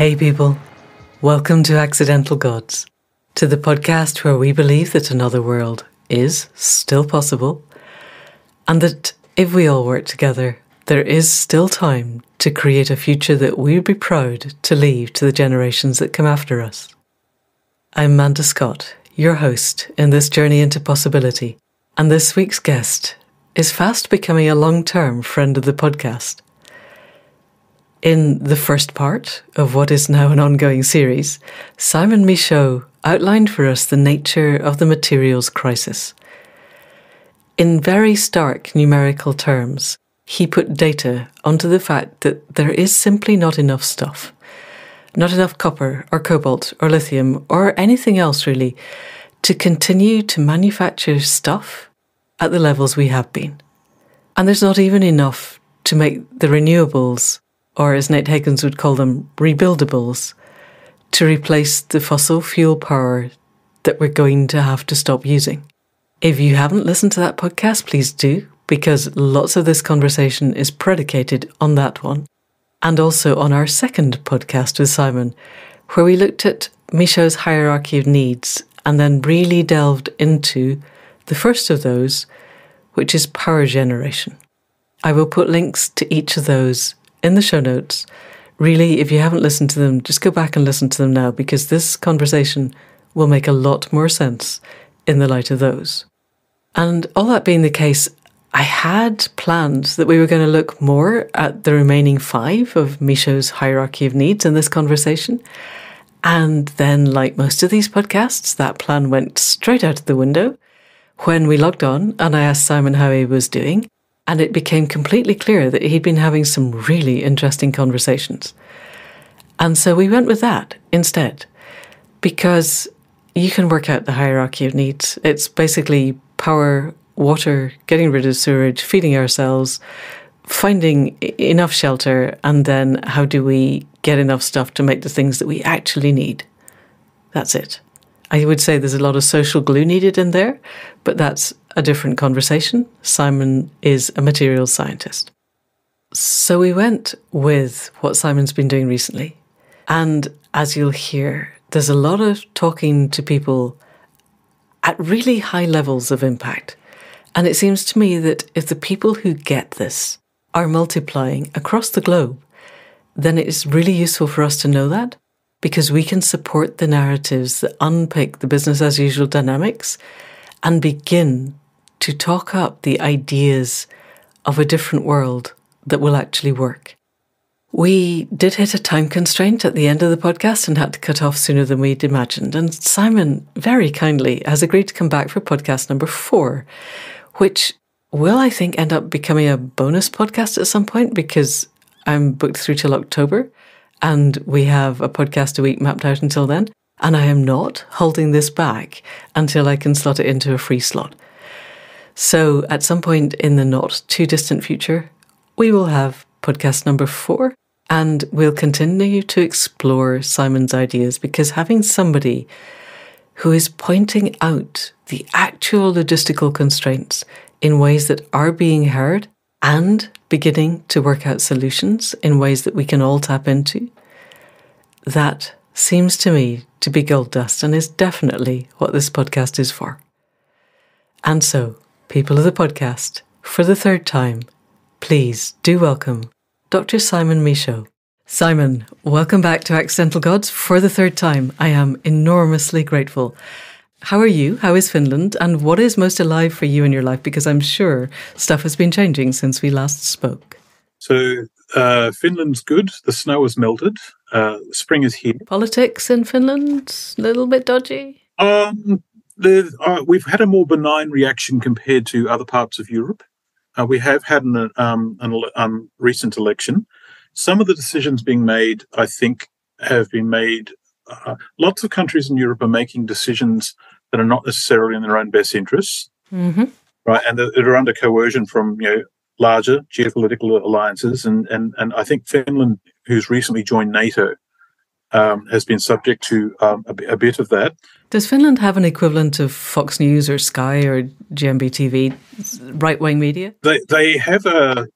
Hey, people. Welcome to Accidental Gods, to the podcast where we believe that another world is still possible, and that if we all work together, there is still time to create a future that we'd be proud to leave to the generations that come after us. I'm Manda Scott, your host in this journey into possibility, and this week's guest is fast becoming a long term friend of the podcast. In the first part of what is now an ongoing series, Simon Michaux outlined for us the nature of the materials crisis. In very stark numerical terms, he put data onto the fact that there is simply not enough stuff. Not enough copper or cobalt or lithium or anything else really to continue to manufacture stuff at the levels we have been. And there's not even enough to make the renewables or as Nate Hagens would call them, rebuildables, to replace the fossil fuel power that we're going to have to stop using. If you haven't listened to that podcast, please do, because lots of this conversation is predicated on that one. And also on our second podcast with Simon, where we looked at Michaux's hierarchy of needs and then really delved into the first of those, which is power generation. I will put links to each of those in the show notes. Really, if you haven't listened to them, just go back and listen to them now because this conversation will make a lot more sense in the light of those. And all that being the case, I had planned that we were going to look more at the remaining five of Michaux's hierarchy of needs in this conversation. And then, like most of these podcasts, that plan went straight out of the window when we logged on and I asked Simon how he was doing and it became completely clear that he'd been having some really interesting conversations. And so we went with that instead, because you can work out the hierarchy of needs. It's basically power, water, getting rid of sewage, feeding ourselves, finding enough shelter, and then how do we get enough stuff to make the things that we actually need? That's it. I would say there's a lot of social glue needed in there, but that's a different conversation. Simon is a materials scientist. So we went with what Simon's been doing recently. And as you'll hear, there's a lot of talking to people at really high levels of impact. And it seems to me that if the people who get this are multiplying across the globe, then it is really useful for us to know that because we can support the narratives that unpick the business as usual dynamics and begin to talk up the ideas of a different world that will actually work. We did hit a time constraint at the end of the podcast and had to cut off sooner than we'd imagined. And Simon very kindly has agreed to come back for podcast number four, which will, I think, end up becoming a bonus podcast at some point because I'm booked through till October and we have a podcast a week mapped out until then. And I am not holding this back until I can slot it into a free slot. So at some point in the not too distant future, we will have podcast number four and we'll continue to explore Simon's ideas because having somebody who is pointing out the actual logistical constraints in ways that are being heard and beginning to work out solutions in ways that we can all tap into, that seems to me to be gold dust and is definitely what this podcast is for. And so, people of the podcast, for the third time, please do welcome Dr. Simon Michaux. Simon, welcome back to Accidental Gods for the third time. I am enormously grateful. How are you? How is Finland? And what is most alive for you in your life? Because I'm sure stuff has been changing since we last spoke. So, uh, Finland's good. The snow has melted. Uh, spring is here. Politics in Finland, a little bit dodgy? Um, the, uh, we've had a more benign reaction compared to other parts of Europe. Uh, we have had an, um, an um, recent election. Some of the decisions being made, I think, have been made uh, lots of countries in Europe are making decisions that are not necessarily in their own best interests, mm-hmm. right? And that are under coercion from you know larger geopolitical alliances, and and and I think Finland, who's recently joined NATO, um, has been subject to um, a, a, bit of that. Does Finland have an equivalent of Fox News or Sky or GMBTV, right wing media? They they have a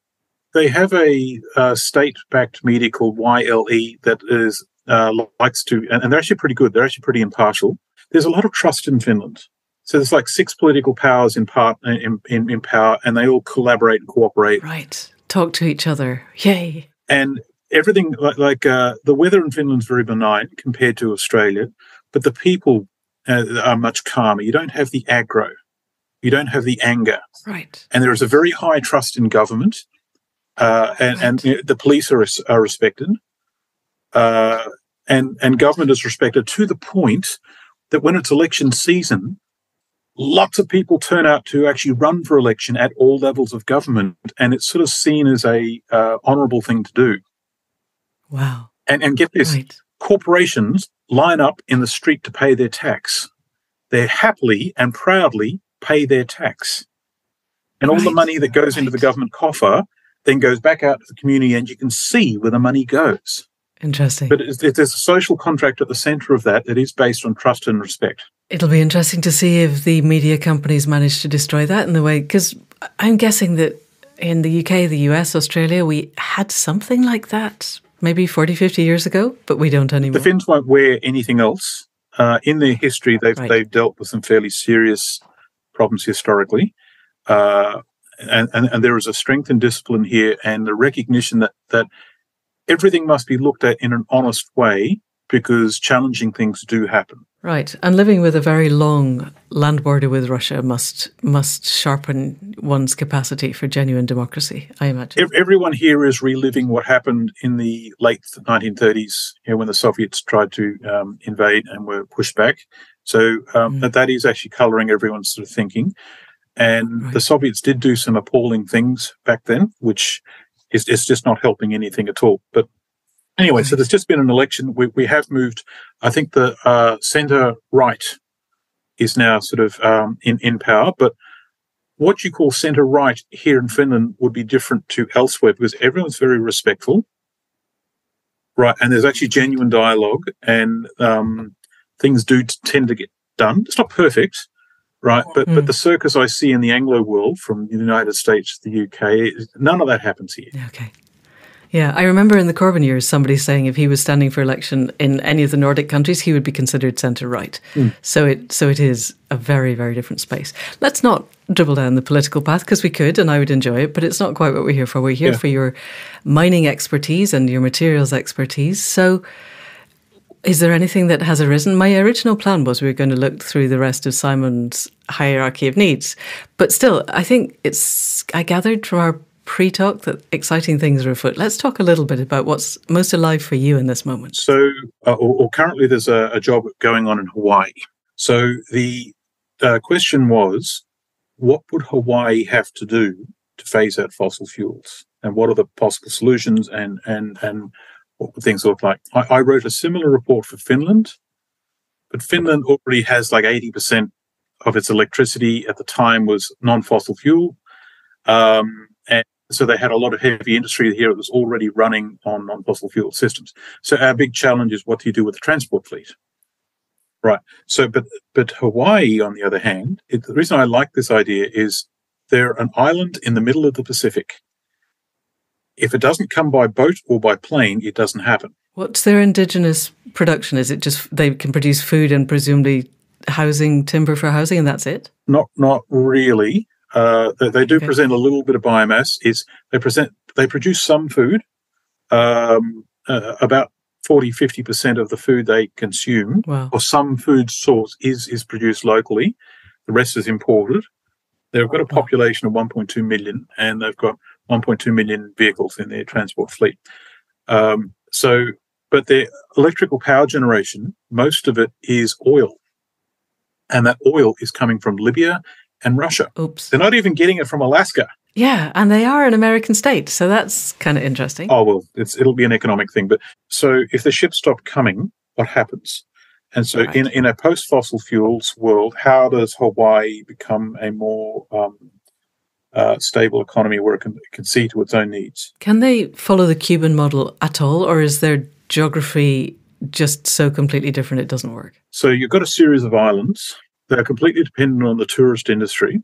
they have a, a state backed media called YLE that is uh, likes to, and, and they're actually pretty good. They're actually pretty impartial. There's a lot of trust in Finland. So there's like six political powers in part in, in, in power, and they all collaborate and cooperate. Right. Talk to each other. Yay. And everything like, like uh, the weather in Finland's very benign compared to Australia, but the people uh, are much calmer. You don't have the aggro, you don't have the anger, Right. and there is a very high trust in government, uh, and, and you know, the police are are respected, uh, and and government is respected to the point that when it's election season. Lots of people turn out to actually run for election at all levels of government, and it's sort of seen as a uh, honourable thing to do. Wow. And and get this, Right. corporations line up in the street to pay their tax. They happily and proudly pay their tax. And all the money that goes into the government coffer then goes back out to the community, and you can see where the money goes. Interesting. But it's, it- there's a social contract at the center of that that is based on trust and respect. It'll be interesting to see if the media companies manage to destroy that in the way, because I'm guessing that in the UK, the US, Australia, we had something like that maybe 40, 50 years ago, but we don't anymore. The Finns won't wear anything else. Uh, in their history, they've Right. they've dealt with some fairly serious problems historically, uh, and, and and there is a strength and discipline here, and the recognition that that everything must be looked at in an honest way because challenging things do happen. Right, and living with a very long land border with Russia must must sharpen one's capacity for genuine democracy. I imagine. Everyone here is reliving what happened in the late 1930s, you know, when the Soviets tried to um, invade and were pushed back. So um, Mm. that that is actually colouring everyone's sort of thinking. And Right. the Soviets did do some appalling things back then, which is, is just not helping anything at all. But anyway, so there's just been an election. We, we have moved. I think the uh, centre right is now sort of um, in in power, but what you call centre right here in Finland would be different to elsewhere because everyone's very respectful, right? And there's actually genuine dialogue, and um, things do t- tend to get done. It's not perfect, right? But but Mm. the circus I see in the Anglo world, from the United States to the UK, none of that happens here. Okay. Yeah, I remember in the Corbyn years somebody saying if he was standing for election in any of the Nordic countries, he would be considered centre right. Hmm. So it so it is a very very different space. Let's not dribble down the political path because we could, and I would enjoy it, but it's not quite what we're here for. We're here Yeah. for your mining expertise and your materials expertise. So. Is there anything that has arisen? My original plan was we were going to look through the rest of Simon's hierarchy of needs, but still, I think it's. I gathered from our pre-talk that exciting things are afoot. Let's talk a little bit about what's most alive for you in this moment. So, uh, or, or currently, there's a, a job going on in Hawaii. So the uh, question was, what would Hawaii have to do to phase out fossil fuels, and what are the possible solutions, and and and what would things look like? I, I wrote a similar report for Finland, but Finland already has like 80% of its electricity at the time was non-fossil fuel, um, and so they had a lot of heavy industry here that was already running on non-fossil fuel systems. So our big challenge is what do you do with the transport fleet? Right. So, but but Hawaii, on the other hand, it, the reason I like this idea is they're an island in the middle of the Pacific. If it doesn't come by boat or by plane, it doesn't happen. What's their indigenous production? Is it just they can produce food and presumably housing, timber for housing, and that's it? Not not really. Uh, they, they do Okay. present a little bit of biomass. Is they present they produce some food. Um, uh, about 40 50 percent of the food they consume Wow. or some food source is is produced locally. The rest is imported. They've got a population of 1.2 million, and they've got 1.2 million vehicles in their transport fleet. Um, so, but their electrical power generation, most of it is oil, and that oil is coming from Libya and Russia. Oops. They're not even getting it from Alaska. Yeah, and they are an American state, so that's kind of interesting. Oh well, it's it'll be an economic thing. But so if the ships stop coming, what happens? And so Right. in, in a post fossil fuels world, how does Hawaii become a more um, uh, stable economy where it can, it can see to its own needs? Can they follow the Cuban model at all, or is their geography just so completely different it doesn't work? So you've got a series of islands that are completely dependent on the tourist industry,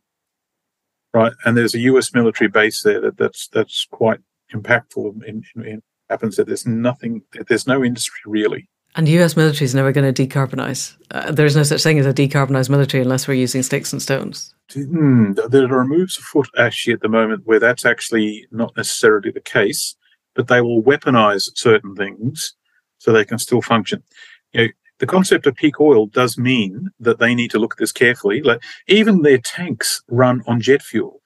right? And there's a U.S. military base there that, that's that's quite impactful in, in, in happens that there's nothing, there's no industry really. And the US military is never going to decarbonize. Uh, there's no such thing as a decarbonized military unless we're using sticks and stones. Mm, there are moves afoot actually at the moment where that's actually not necessarily the case, but they will weaponize certain things so they can still function. You know, the concept of peak oil does mean that they need to look at this carefully. Like even their tanks run on jet fuel,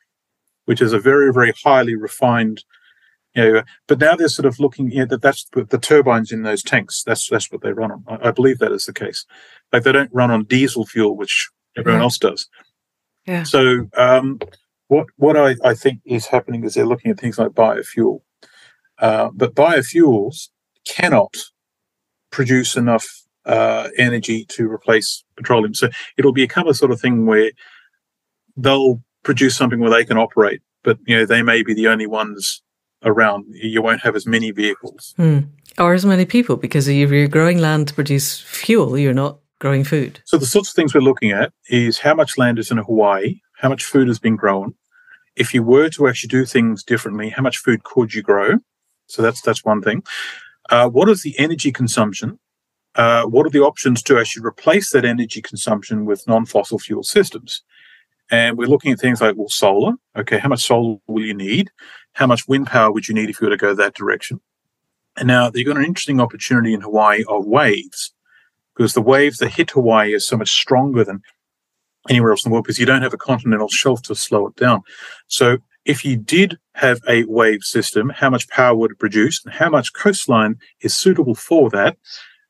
which is a very, very highly refined. You know, but now they're sort of looking at you know, that that's the, the, turbines in those tanks. That's that's what they run on. I, I, believe that is the case. Like they don't run on diesel fuel, which everyone yeah. else does. Yeah. So um, what what I, I think is happening is they're looking at things like biofuel, uh, but biofuels cannot produce enough uh, energy to replace petroleum. So it'll become a sort of thing where they'll produce something where they can operate, but you know they may be the only ones around. You won't have as many vehicles hmm. or as many people because if you're growing land to produce fuel, you're not growing food. So the sorts of things we're looking at is how much land is in Hawaii, how much food has been grown. If you were to actually do things differently, how much food could you grow? So that's that's one thing. Uh, what is the energy consumption? Uh, what are the options to actually replace that energy consumption with non-fossil fuel systems? And we're looking at things like, well, solar. Okay, how much solar will you need? How much wind power would you need if you were to go that direction? And now you've got an interesting opportunity in Hawaii of waves, because the waves that hit Hawaii are so much stronger than anywhere else in the world because you don't have a continental shelf to slow it down. So if you did have a wave system, how much power would it produce and how much coastline is suitable for that?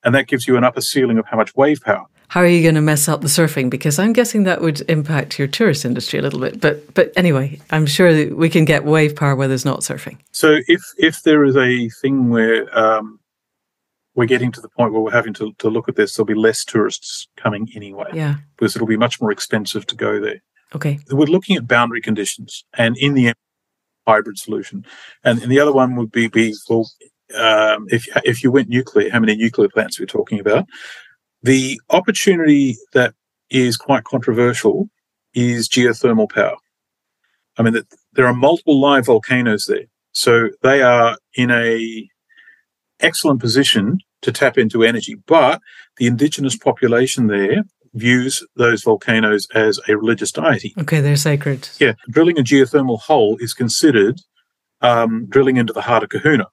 And that gives you an upper ceiling of how much wave power. How are you going to mess up the surfing? Because I'm guessing that would impact your tourist industry a little bit. But but anyway, I'm sure that we can get wave power where there's not surfing. So if if there is a thing where um, we're getting to the point where we're having to, to look at this, there'll be less tourists coming anyway. Yeah. Because it'll be much more expensive to go there. Okay. We're looking at boundary conditions and in the end, hybrid solution. And, and the other one would be, be well, um, if if you went nuclear, how many nuclear plants we're talking about? The opportunity that is quite controversial is geothermal power. I mean, there are multiple live volcanoes there, so they are in a excellent position to tap into energy. But the indigenous population there views those volcanoes as a religious deity. Okay, they're sacred. Yeah, drilling a geothermal hole is considered um, drilling into the heart of Kahuna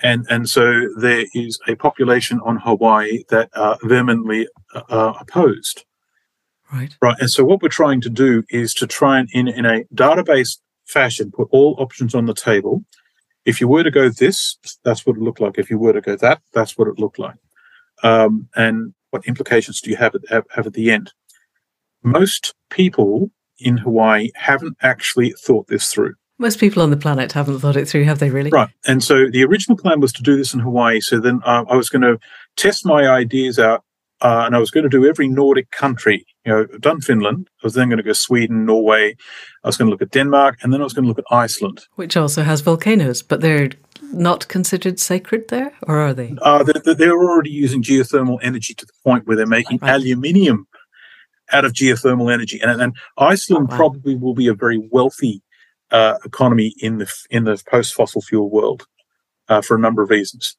and and so there is a population on Hawaii that are vehemently uh, opposed. Right. Right. And so what we're trying to do is to try and in in a database fashion put all options on the table. If you were to go this, that's what it looked like. If you were to go that, that's what it looked like. Um, and what implications do you have at, have, have at the end? Most people in Hawaii haven't actually thought this through. Most people on the planet haven't thought it through, have they really? Right. And so the original plan was to do this in Hawaii. So then uh, I was going to test my ideas out uh, and I was going to do every Nordic country. You know, I've done Finland. I was then going to go Sweden, Norway. I was going to look at Denmark, and then I was going to look at Iceland, which also has volcanoes, but they're not considered sacred there, or are they? Uh, they're, they're already using geothermal energy to the point where they're making right. aluminium out of geothermal energy, and, and Iceland oh, wow. probably will be a very wealthy uh, economy in the in the post fossil fuel world uh, for a number of reasons.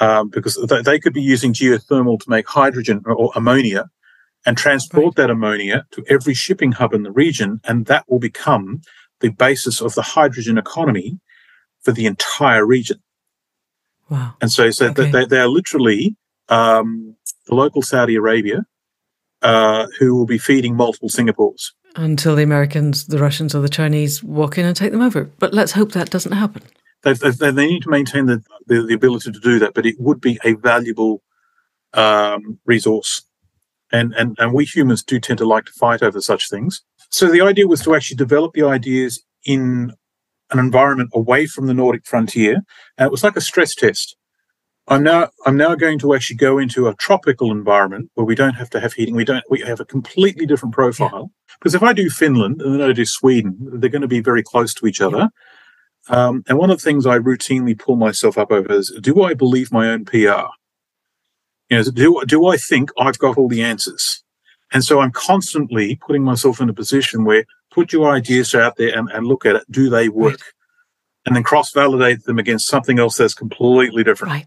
Um, because th- they could be using geothermal to make hydrogen or ammonia and transport right. that ammonia to every shipping hub in the region, and that will become the basis of the hydrogen economy for the entire region. Wow! And so, so okay. they, they are literally um, the local Saudi Arabia uh, who will be feeding multiple Singapores until the Americans, the Russians, or the Chinese walk in and take them over. But let's hope that doesn't happen. They, they, they need to maintain the, the, the, ability to do that, but it would be a valuable um, resource. And, and, and we humans do tend to like to fight over such things. So the idea was to actually develop the ideas in an environment away from the Nordic frontier. And it was like a stress test. I'm now I'm now going to actually go into a tropical environment where we don't have to have heating. We don't we have a completely different profile. Yeah. Because if I do Finland and then I do Sweden, they're going to be very close to each other. Yeah. Um, and one of the things I routinely pull myself up over is: Do I believe my own PR? You know, do do I think I've got all the answers? And so I'm constantly putting myself in a position where put your ideas out there and, and look at it. Do they work? Right. and then cross validate them against something else that's completely different. Right.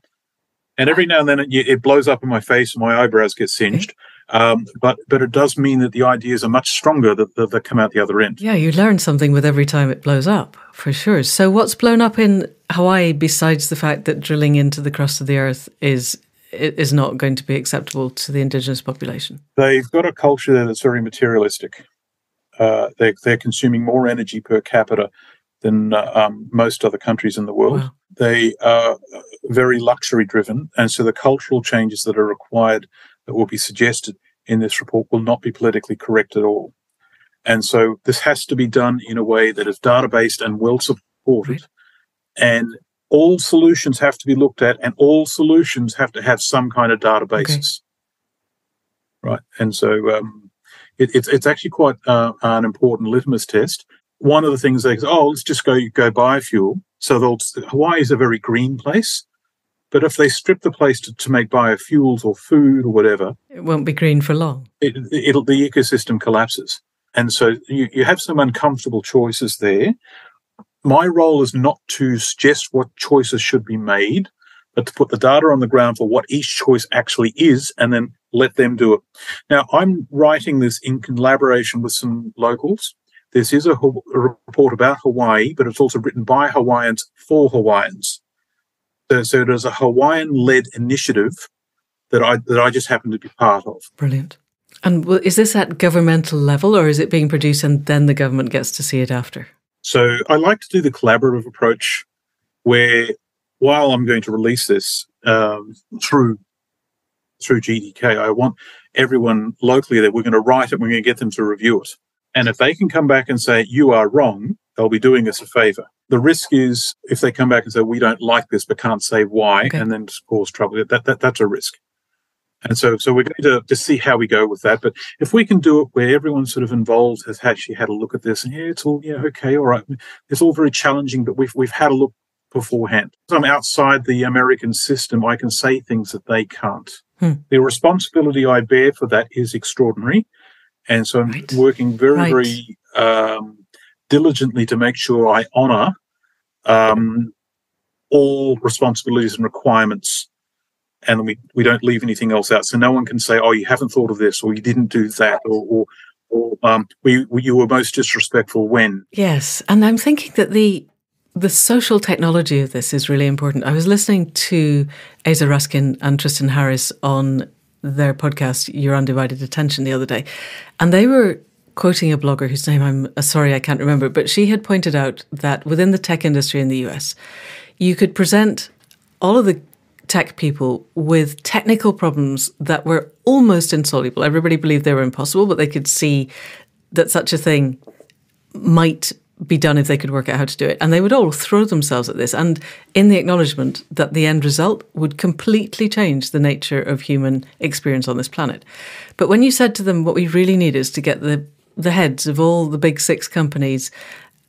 And every now and then it, it blows up in my face and my eyebrows get singed. Um, but but it does mean that the ideas are much stronger that, that, that come out the other end. Yeah, you learn something with every time it blows up, for sure. So what's blown up in Hawaii besides the fact that drilling into the crust of the earth is is not going to be acceptable to the indigenous population? They've got a culture that is very materialistic. Uh, they're, they're consuming more energy per capita than uh, um, most other countries in the world. Wow. They are very luxury driven, and so the cultural changes that are required that will be suggested in this report will not be politically correct at all. And so this has to be done in a way that is data based and well supported. Right. And all solutions have to be looked at, and all solutions have to have some kind of databases. Okay. Right. And so um, it, it's, it's actually quite uh, an important litmus test one of the things they say, oh, let's just go go biofuel. So they'll, Hawaii is a very green place, but if they strip the place to, to make biofuels or food or whatever, it won't be green for long. It, it'll the ecosystem collapses, and so you, you have some uncomfortable choices there. My role is not to suggest what choices should be made, but to put the data on the ground for what each choice actually is, and then let them do it. Now, I'm writing this in collaboration with some locals this is a, a report about Hawaii, but it's also written by Hawaiians for Hawaiians. So, so it is a Hawaiian-led initiative that I that I just happen to be part of. Brilliant. And is this at governmental level, or is it being produced and then the government gets to see it after? So I like to do the collaborative approach, where while I'm going to release this um, through through GTK, I want everyone locally that we're going to write it, we're going to get them to review it. And if they can come back and say, you are wrong, they'll be doing us a favor. The risk is if they come back and say, we don't like this, but can't say why, okay. and then cause trouble, that, that, that's a risk. And so, so we're going to, to see how we go with that. But if we can do it where everyone sort of involved has actually had a look at this and yeah, it's all, yeah, okay, all right. It's all very challenging, but we've, we've had a look beforehand. I'm outside the American system. I can say things that they can't. Hmm. The responsibility I bear for that is extraordinary. And so I'm right. working very, right. very um, diligently to make sure I honor um, all responsibilities and requirements and we, we don't leave anything else out. So no one can say, oh, you haven't thought of this or you didn't do that or, or, or um, we, we, you were most disrespectful when. Yes. And I'm thinking that the the social technology of this is really important. I was listening to Aza Raskin and Tristan Harris on their podcast, Your Undivided Attention, the other day, and they were quoting a blogger whose name I'm uh, sorry I can't remember, but she had pointed out that within the tech industry in the US, you could present all of the tech people with technical problems that were almost insoluble. Everybody believed they were impossible, but they could see that such a thing might be done if they could work out how to do it. And they would all throw themselves at this, and in the acknowledgement that the end result would completely change the nature of human experience on this planet. But when you said to them, what we really need is to get the, the heads of all the big six companies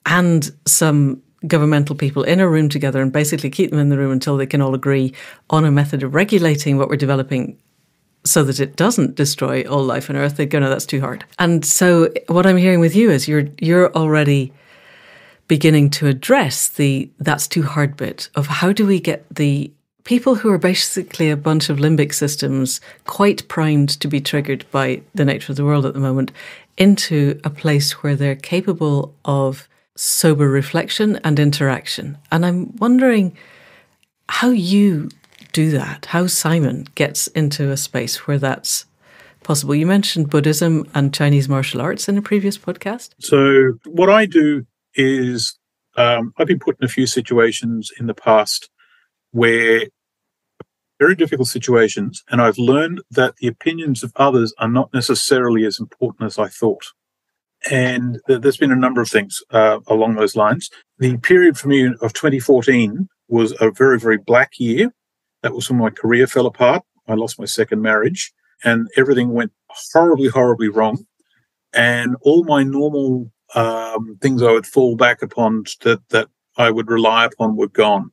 and some governmental people in a room together and basically keep them in the room until they can all agree on a method of regulating what we're developing so that it doesn't destroy all life on earth they go no that's too hard and so what i'm hearing with you is you're you're already beginning to address the that's too hard bit of how do we get the people who are basically a bunch of limbic systems quite primed to be triggered by the nature of the world at the moment into a place where they're capable of sober reflection and interaction. And I'm wondering how you do that, how Simon gets into a space where that's possible. You mentioned Buddhism and Chinese martial arts in a previous podcast. So, what I do is um, I've been put in a few situations in the past where very difficult situations, and I've learned that the opinions of others are not necessarily as important as I thought. And th- there's been a number of things uh, along those lines. The period for me of 2014 was a very, very black year. That was when my career fell apart. I lost my second marriage, and everything went horribly, horribly wrong. And all my normal um, things I would fall back upon that that I would rely upon were gone.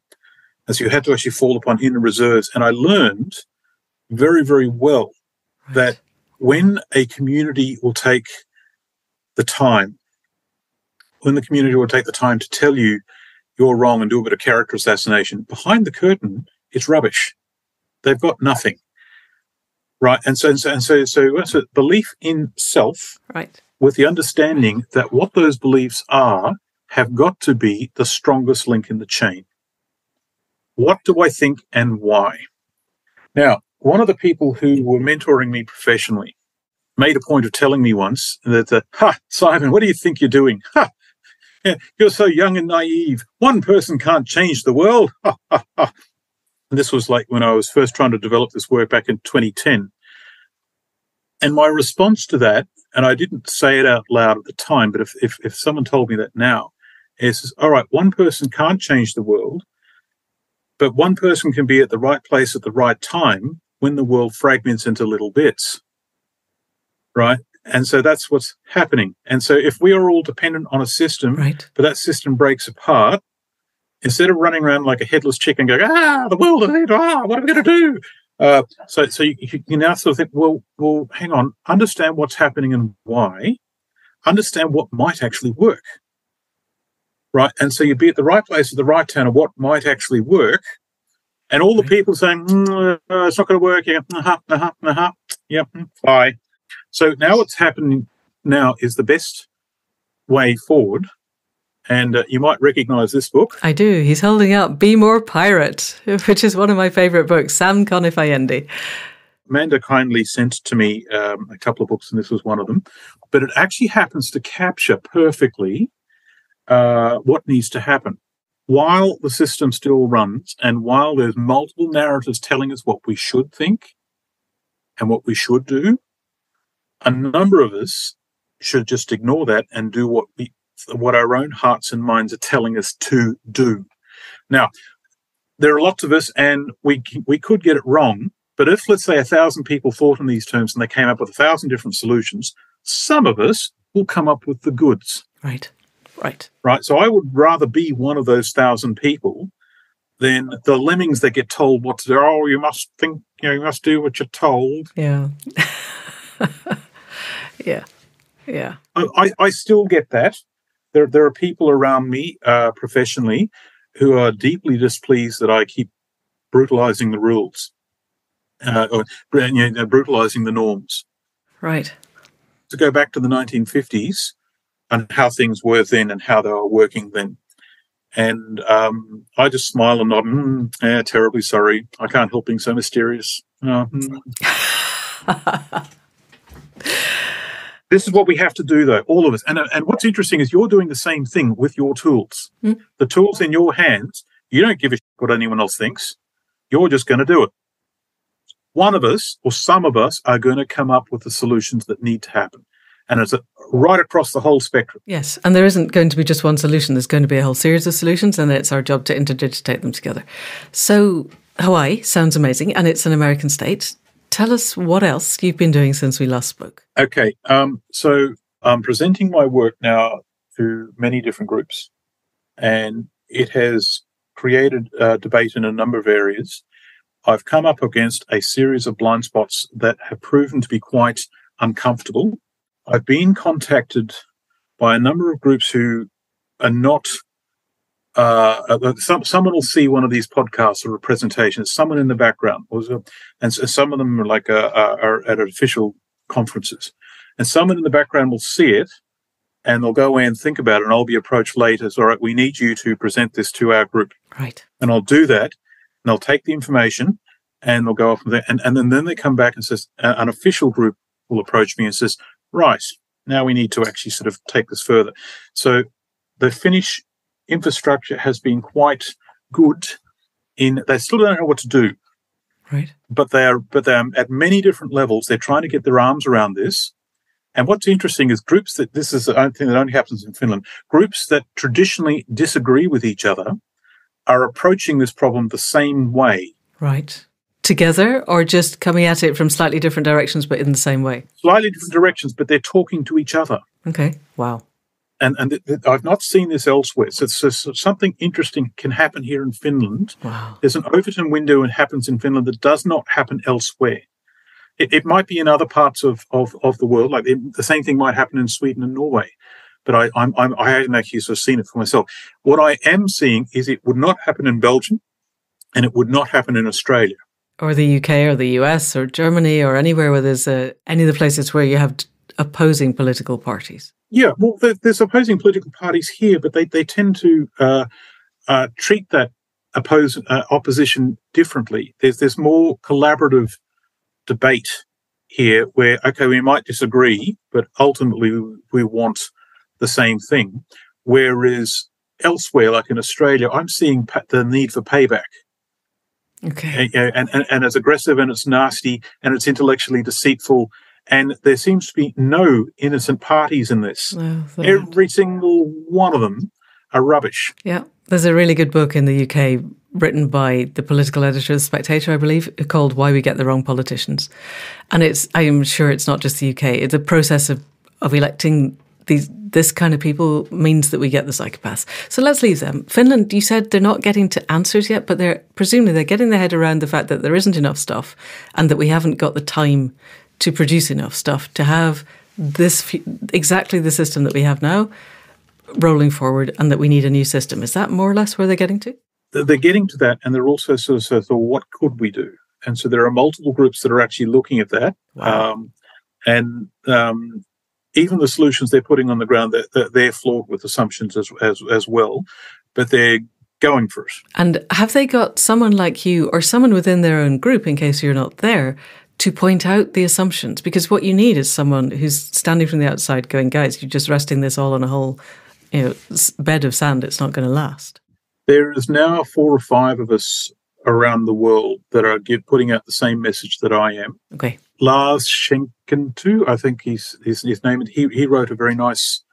And so you had to actually fall upon inner reserves. And I learned very, very well right. that when a community will take the time, when the community will take the time to tell you you're wrong and do a bit of character assassination. Behind the curtain, it's rubbish. They've got nothing. Right. And so, and so, and so, so, so belief in self. Right. With the understanding that what those beliefs are have got to be the strongest link in the chain. What do I think and why? Now, one of the people who were mentoring me professionally made a point of telling me once that, uh, ha, Simon, what do you think you're doing? Ha, you're so young and naive. One person can't change the world. Ha, ha, ha. This was like when I was first trying to develop this work back in 2010. And my response to that, and I didn't say it out loud at the time, but if, if, if someone told me that now, it says, all right, one person can't change the world, but one person can be at the right place at the right time when the world fragments into little bits. Right. And so that's what's happening. And so if we are all dependent on a system, right. but that system breaks apart, instead of running around like a headless chicken going, ah, the world is ah, what are we going to do? Uh, so so you, you now sort of think, well, well, hang on, understand what's happening and why, understand what might actually work. Right. And so you'd be at the right place at the right time of what might actually work. And all the people saying, mm, uh, it's not going to work. Yeah. Uh-huh, uh-huh, uh-huh. Yeah, bye. So now what's happening now is the best way forward. And uh, you might recognize this book. I do. He's holding up Be More Pirate, which is one of my favorite books, Sam Conniff Allende. Amanda kindly sent to me um, a couple of books, and this was one of them. But it actually happens to capture perfectly uh, what needs to happen. While the system still runs, and while there's multiple narratives telling us what we should think and what we should do, a number of us should just ignore that and do what we what our own hearts and minds are telling us to do. Now, there are lots of us, and we we could get it wrong. But if, let's say, a thousand people thought in these terms and they came up with a thousand different solutions, some of us will come up with the goods. Right. Right. Right. So I would rather be one of those thousand people than the lemmings that get told what to do. Oh, you must think, you know, you must do what you're told. Yeah. yeah. Yeah. I, I still get that. There, there are people around me uh, professionally who are deeply displeased that I keep brutalizing the rules, uh, or you know, brutalizing the norms. Right. To go back to the 1950s and how things were then and how they were working then. And um, I just smile and nod. Mm, yeah, terribly sorry. I can't help being so mysterious. Oh, mm. this is what we have to do, though, all of us. And, and what's interesting is you're doing the same thing with your tools. Mm. The tools in your hands, you don't give a shit what anyone else thinks. You're just going to do it. One of us or some of us are going to come up with the solutions that need to happen. And it's right across the whole spectrum. Yes. And there isn't going to be just one solution. There's going to be a whole series of solutions, and it's our job to interdigitate them together. So, Hawaii sounds amazing, and it's an American state. Tell us what else you've been doing since we last spoke. Okay. Um, so I'm presenting my work now to many different groups, and it has created a debate in a number of areas. I've come up against a series of blind spots that have proven to be quite uncomfortable. I've been contacted by a number of groups who are not uh, uh, some, someone will see one of these podcasts or a presentation. Someone in the background, and some of them are like uh, uh, are at official conferences, and someone in the background will see it, and they'll go away and think about it, and I'll be approached later. As all right, we need you to present this to our group, right? And I'll do that, and they'll take the information, and they'll go off from there, and and then, then they come back and says an official group will approach me and says, right, now we need to actually sort of take this further. So the Finnish infrastructure has been quite good in they still don't know what to do. Right. But they are but they're at many different levels. They're trying to get their arms around this. And what's interesting is groups that this is the only thing that only happens in finland. Groups that traditionally disagree with each other are approaching this problem the same way. Right. Together or just coming at it from slightly different directions but in the same way? Slightly different directions but they're talking to each other. Okay. Wow and and I've not seen this elsewhere. So, so, so, something interesting can happen here in Finland. Wow. There's an Overton window and happens in Finland that does not happen elsewhere. It, it might be in other parts of, of, of the world, like it, the same thing might happen in Sweden and Norway. but I, I'm, I'm, I haven't actually sort of seen it for myself. What I am seeing is it would not happen in Belgium, and it would not happen in Australia, or the UK, or the US, or Germany, or anywhere where there's a, any of the places where you have opposing political parties. Yeah, well, there's opposing political parties here, but they, they tend to uh, uh, treat that oppose, uh, opposition differently. There's there's more collaborative debate here, where okay, we might disagree, but ultimately we want the same thing. Whereas elsewhere, like in Australia, I'm seeing pa- the need for payback. Okay. And, and, and it's aggressive and it's nasty and it's intellectually deceitful. And there seems to be no innocent parties in this. Oh, Every single one of them are rubbish. Yeah. There's a really good book in the UK written by the political editor of the Spectator, I believe, called Why We Get the Wrong Politicians. And it's I'm sure it's not just the UK. It's a process of, of electing these this kind of people means that we get the psychopaths. So let's leave them. Finland, you said they're not getting to answers yet, but they're presumably they're getting their head around the fact that there isn't enough stuff and that we haven't got the time to produce enough stuff to have this exactly the system that we have now rolling forward and that we need a new system. Is that more or less where they're getting to? They're getting to that, and they're also sort of sort of what could we do? And so there are multiple groups that are actually looking at that. Wow. Um, and um, even the solutions they're putting on the ground, they're, they're flawed with assumptions as, as, as well, but they're going for it. And have they got someone like you or someone within their own group, in case you're not there, to point out the assumptions? Because what you need is someone who's standing from the outside going, guys, you're just resting this all on a whole you know, bed of sand. It's not going to last. There is now four or five of us around the world that are give, putting out the same message that I am. Okay. Lars Schernikau, too, I think he's his, his name. He he wrote a very nice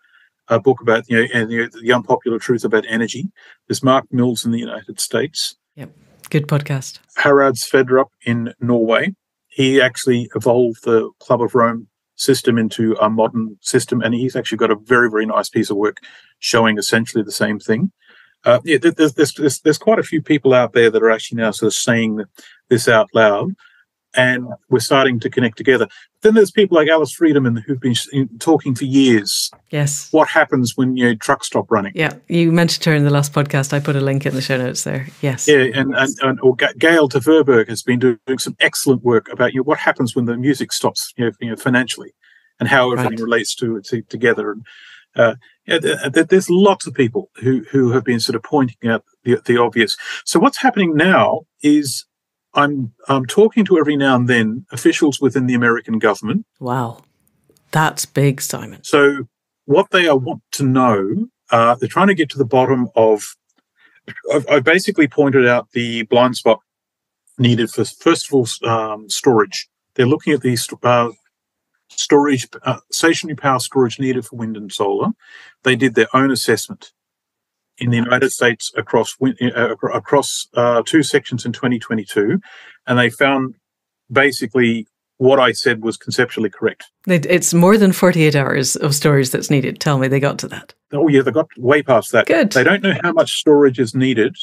uh, book about you know, and, you know, the unpopular truth about energy. There's Mark Mills in the United States. Yep, good podcast. Harald Sverdrup in Norway. He actually evolved the Club of Rome system into a modern system, and he's actually got a very very nice piece of work showing essentially the same thing. Uh, yeah, there's, there's, there's, there's quite a few people out there that are actually now sort of saying this out loud and we're starting to connect together. Then there's people like Alice Friedemann who've been talking for years. Yes. What happens when your trucks stop running? Yeah, you mentioned her in the last podcast. I put a link in the show notes there. Yes. Yeah, and and, and or Gail Tverberg has been doing some excellent work about you know, what happens when the music stops, you know, you know financially, and how everything right. relates to, it together. And uh, yeah, there's lots of people who who have been sort of pointing out the, the obvious. So what's happening now is I'm I'm talking to every now and then officials within the American government. Wow, that's big, Simon. So what they are want to know, uh, they're trying to get to the bottom of. I've, I've, basically pointed out the blind spot needed for first of all um, storage. They're looking at these uh, storage, uh, stationary power storage needed for wind and solar. They did their own assessment in the United States across uh, across uh, two sections in 2022, and they found basically what I said was conceptually correct. It's more than 48 hours of storage that's needed. Tell me they got to that. Oh yeah, they got way past that. Good. They don't know how much storage is needed,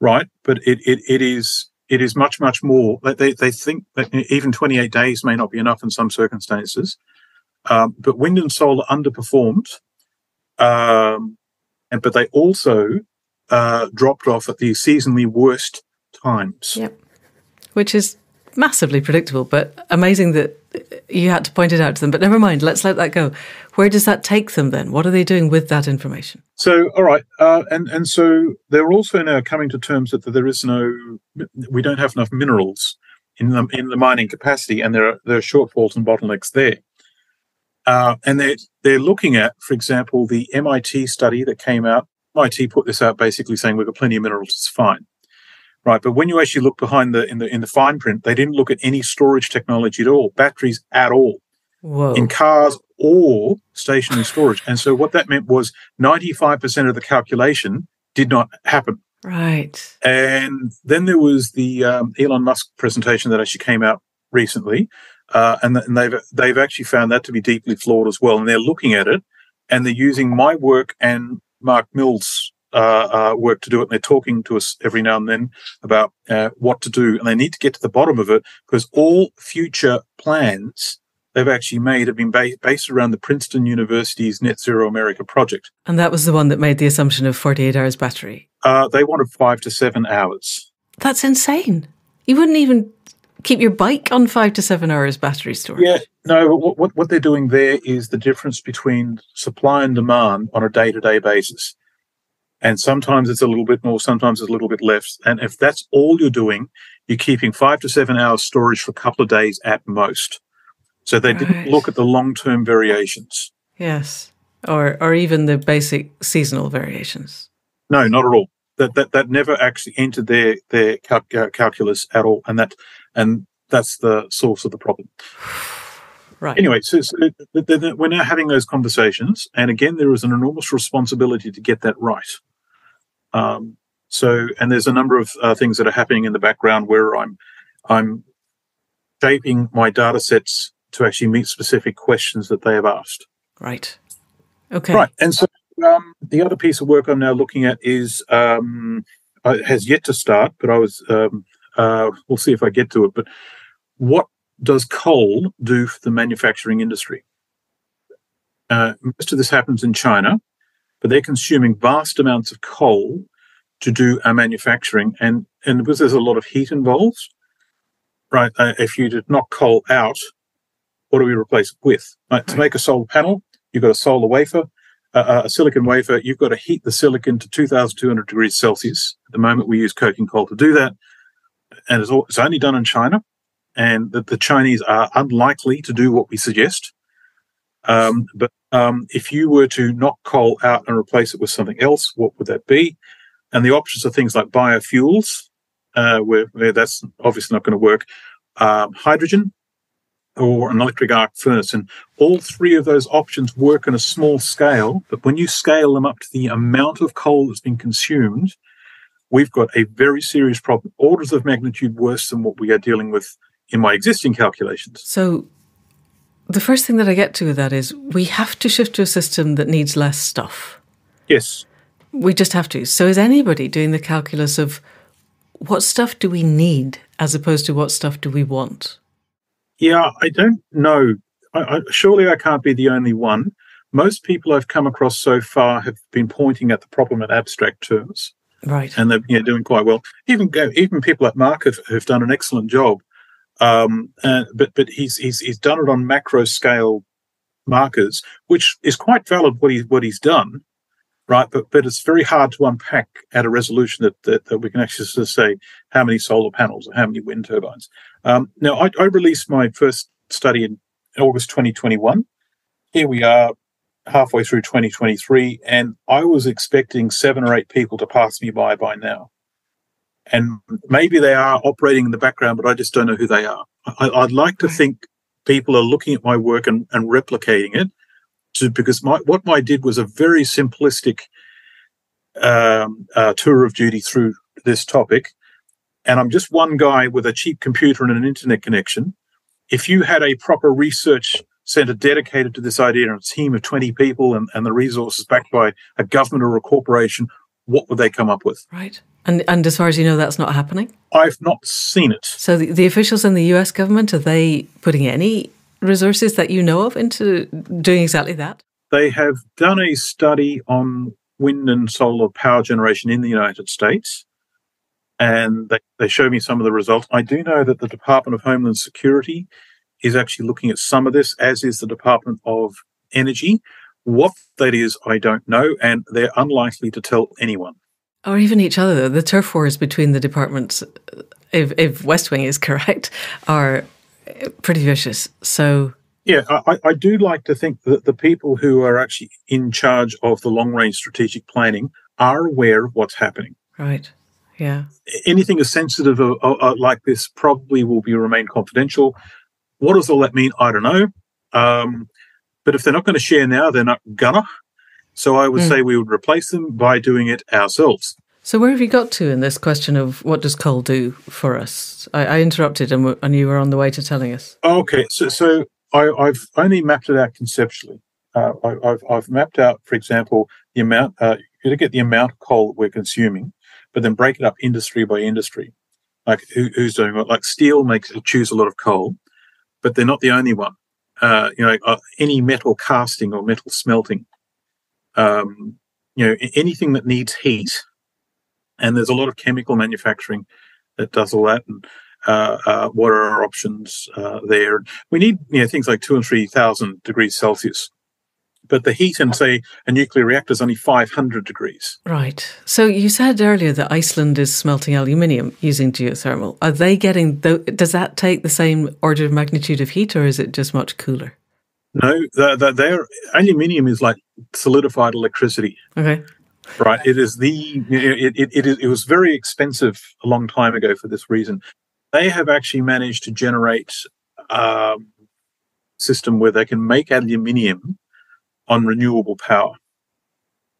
right? But it it, it is it is much much more. They they think that even 28 days may not be enough in some circumstances. Um, but wind and solar underperformed. Um, and but they also uh, dropped off at the seasonally worst times. Yep, which is massively predictable, but amazing that you had to point it out to them. But never mind, let's let that go. Where does that take them then? What are they doing with that information? So, all right, uh, and and so they're also now coming to terms that there is no, we don't have enough minerals in the in the mining capacity, and there are there are shortfalls and bottlenecks there. Uh, and they're, they're looking at, for example, the MIT study that came out. MIT put this out basically saying we've got plenty of minerals, it's fine. Right. But when you actually look behind the in the in the fine print, they didn't look at any storage technology at all, batteries at all. Whoa. In cars or stationary storage. And so what that meant was 95% of the calculation did not happen. Right. And then there was the um, Elon Musk presentation that actually came out recently, uh, and, and they've they've actually found that to be deeply flawed as well. And they're looking at it, and they're using my work and Mark Mills' uh, uh, work to do it. And they're talking to us every now and then about uh, what to do, and they need to get to the bottom of it because all future plans they've actually made have been ba- based around the Princeton University's Net Zero America project. And that was the one that made the assumption of 48 hours battery. Uh, they wanted five to seven hours. That's insane. You wouldn't even keep your bike on five to seven hours battery storage. Yeah, no. What, what they're doing there is the difference between supply and demand on a day to day basis, and sometimes it's a little bit more, sometimes it's a little bit less. And if that's all you're doing, you're keeping five to seven hours storage for a couple of days at most. So they didn't look at the long term variations. Yes. Or or even the basic seasonal variations. No, not at all. That that that never actually entered their their cal- uh, calculus at all, and that and that's the source of the problem. Right. Anyway, so, so we're now having those conversations, and again, there is an enormous responsibility to get that right. Um, so, and there's a number of uh, things that are happening in the background where I'm I'm shaping my data sets to actually meet specific questions that they have asked. Right. Okay. Right. And so um, the other piece of work I'm now looking at is um, uh, has yet to start, but I was um, uh, we'll see if I get to it. But what does coal do for the manufacturing industry? Uh, most of this happens in China, but they're consuming vast amounts of coal to do our manufacturing, and and because there's a lot of heat involved, right? Uh, if you did knock coal out, what do we replace it with? Right, To make a solar panel, you've got a solar wafer, uh, a silicon wafer. You've got to heat the silicon to 2,200 degrees Celsius. At the moment, we use coking coal to do that, and it's, all, it's only done in China. And that the Chinese are unlikely to do what we suggest. Um, but um, if you were to knock coal out and replace it with something else, what would that be? And the options are things like biofuels, uh, where, where that's obviously not going to work, um, hydrogen, or an electric arc furnace. And all three of those options work on a small scale, but when you scale them up to the amount of coal that's been consumed, we've got a very serious problem, orders of magnitude worse than what we are dealing with in my existing calculations. So the first thing that I get to with that is we have to shift to a system that needs less stuff. Yes. We just have to. So is anybody doing the calculus of what stuff do we need as opposed to what stuff do we want? Yeah, I don't know. I, I, surely I can't be the only one. Most people I've come across so far have been pointing at the problem in abstract terms. Right. and they're you know, doing quite well. Even even people like Mark have, have done an excellent job. Um, uh, but but he's he's he's done it on macro scale markers, which is quite valid what he's what he's done, right? But but it's very hard to unpack at a resolution that that, that we can actually say how many solar panels or how many wind turbines. Um, now I, I released my first study in August 2021. Here we are halfway through 2023, and I was expecting seven or eight people to pass me by by now. And maybe they are operating in the background, but I just don't know who they are. I, I'd like to think people are looking at my work and, and replicating it, to, because my, what I did was a very simplistic um, uh, tour of duty through this topic. And I'm just one guy with a cheap computer and an internet connection. If you had a proper research center dedicated to this idea and a team of 20 people and, and the resources backed by a government or a corporation, what would they come up with? Right. And and as far as you know, that's not happening. I've not seen it. So the, the officials in the U.S. government are they putting any resources that you know of into doing exactly that? They have done a study on wind and solar power generation in the United States, and they, they show me some of the results. I do know that the Department of Homeland Security is actually looking at some of this, as is the Department of Energy. What that is, I don't know, and they're unlikely to tell anyone. Or even each other. The turf wars between the departments, if, if West Wing is correct, are pretty vicious. So, Yeah, I, I do like to think that the people who are actually in charge of the long range strategic planning are aware of what's happening. right. Yeah. Anything as sensitive uh, uh, like this probably will be remain confidential. What does all that mean? I don't know. Um, but if they're not going to share now, they're not gonna. So I would Mm. say we would replace them by doing it ourselves. So, where have you got to in this question of what does coal do for us? I, I interrupted and, w- and you were on the way to telling us. Okay, so so I, I've only mapped it out conceptually. Uh, I, I've I've mapped out, for example, the amount. Uh, you to get the amount of coal that we're consuming, but then break it up industry by industry. Like who, who's doing what? Like steel makes chews a lot of coal, but they're not the only one. uh, you know, uh, any metal casting or metal smelting, um, you know, anything that needs heat. And there's a lot of chemical manufacturing that does all that. And uh, uh, what are our options uh, there? We need you know things like two and three thousand degrees Celsius, but the heat in say a nuclear reactor is only five hundred degrees. Right. So you said earlier that Iceland is smelting aluminium using geothermal. Are they getting? The, does that take the same order of magnitude of heat, or is it just much cooler? No, the, the, their aluminium is like solidified electricity. Okay. Right. It is the it, it, it, is, it was very expensive a long time ago for this reason they have actually managed to generate a um, system where they can make aluminium on renewable power.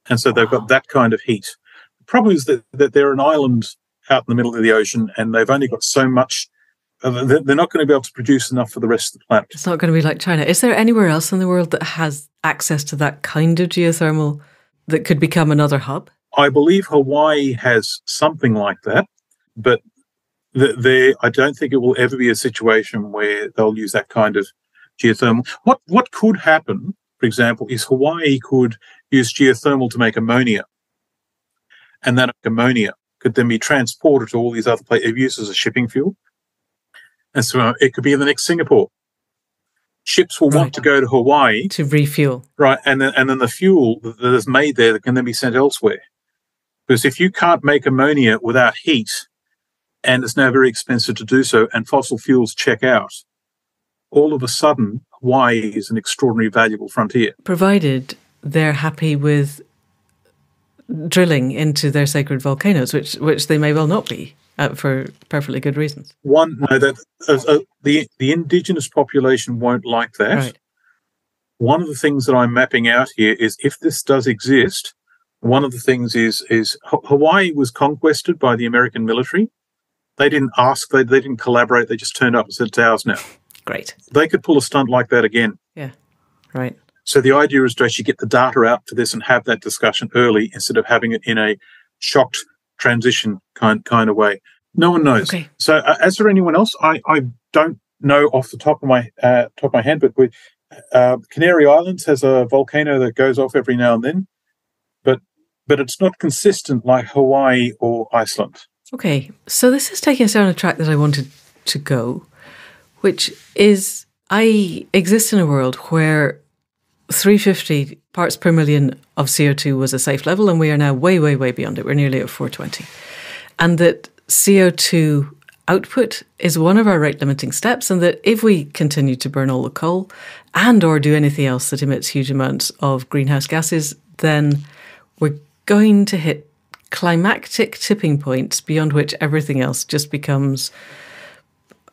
And so they've got that kind of heat. The problem is that, that they're an island out in the middle of the ocean and they've only got so much. Uh, they're not going to be able to produce enough for the rest of the planet. It's not going to be like China. Is there anywhere else in the world that has access to that kind of geothermal that could become another hub? I believe Hawaii has something like that, but there, I don't think it will ever be a situation where they'll use that kind of geothermal. What what could happen, for example, is Hawaii could use geothermal to make ammonia, and that ammonia could then be transported to all these other places, used as a shipping fuel. And so uh, it could be in the next Singapore. Ships will right. want to go to Hawaii to refuel, right? And then and then the fuel that is made there can then be sent elsewhere. Because if you can't make ammonia without heat, and it's now very expensive to do so, and fossil fuels check out, all of a sudden, Hawaii is an extraordinary valuable frontier. Provided they're happy with drilling into their sacred volcanoes, which which they may well not be uh, for perfectly good reasons. One, no, that uh, uh, the the indigenous population won't like that. Right. One of the things that I'm mapping out here is if this does exist, one of the things is is Hawaii was conquered by the American military they didn't ask, they, they didn't collaborate, they just turned up and said, it's ours now. Great. They could pull a stunt like that again. Yeah, right. So the idea is to actually get the data out for this and have that discussion early instead of having it in a shocked transition kind kind of way. No one knows. Okay. So, uh, as for anyone else, I, I don't know off the top of my uh, top of my head, but we, uh, Canary Islands has a volcano that goes off every now and then, but but it's not consistent like Hawaii or Iceland. Okay, so this is taking us down a track that I wanted to go, which is I exist in a world where 350 parts per million of CO2 was a safe level, and we are now way, way, way beyond it. We're nearly at 420. And that CO2 output is one of our rate limiting steps, and that if we continue to burn all the coal and or do anything else that emits huge amounts of greenhouse gases, then we're going to hit climactic tipping points beyond which everything else just becomes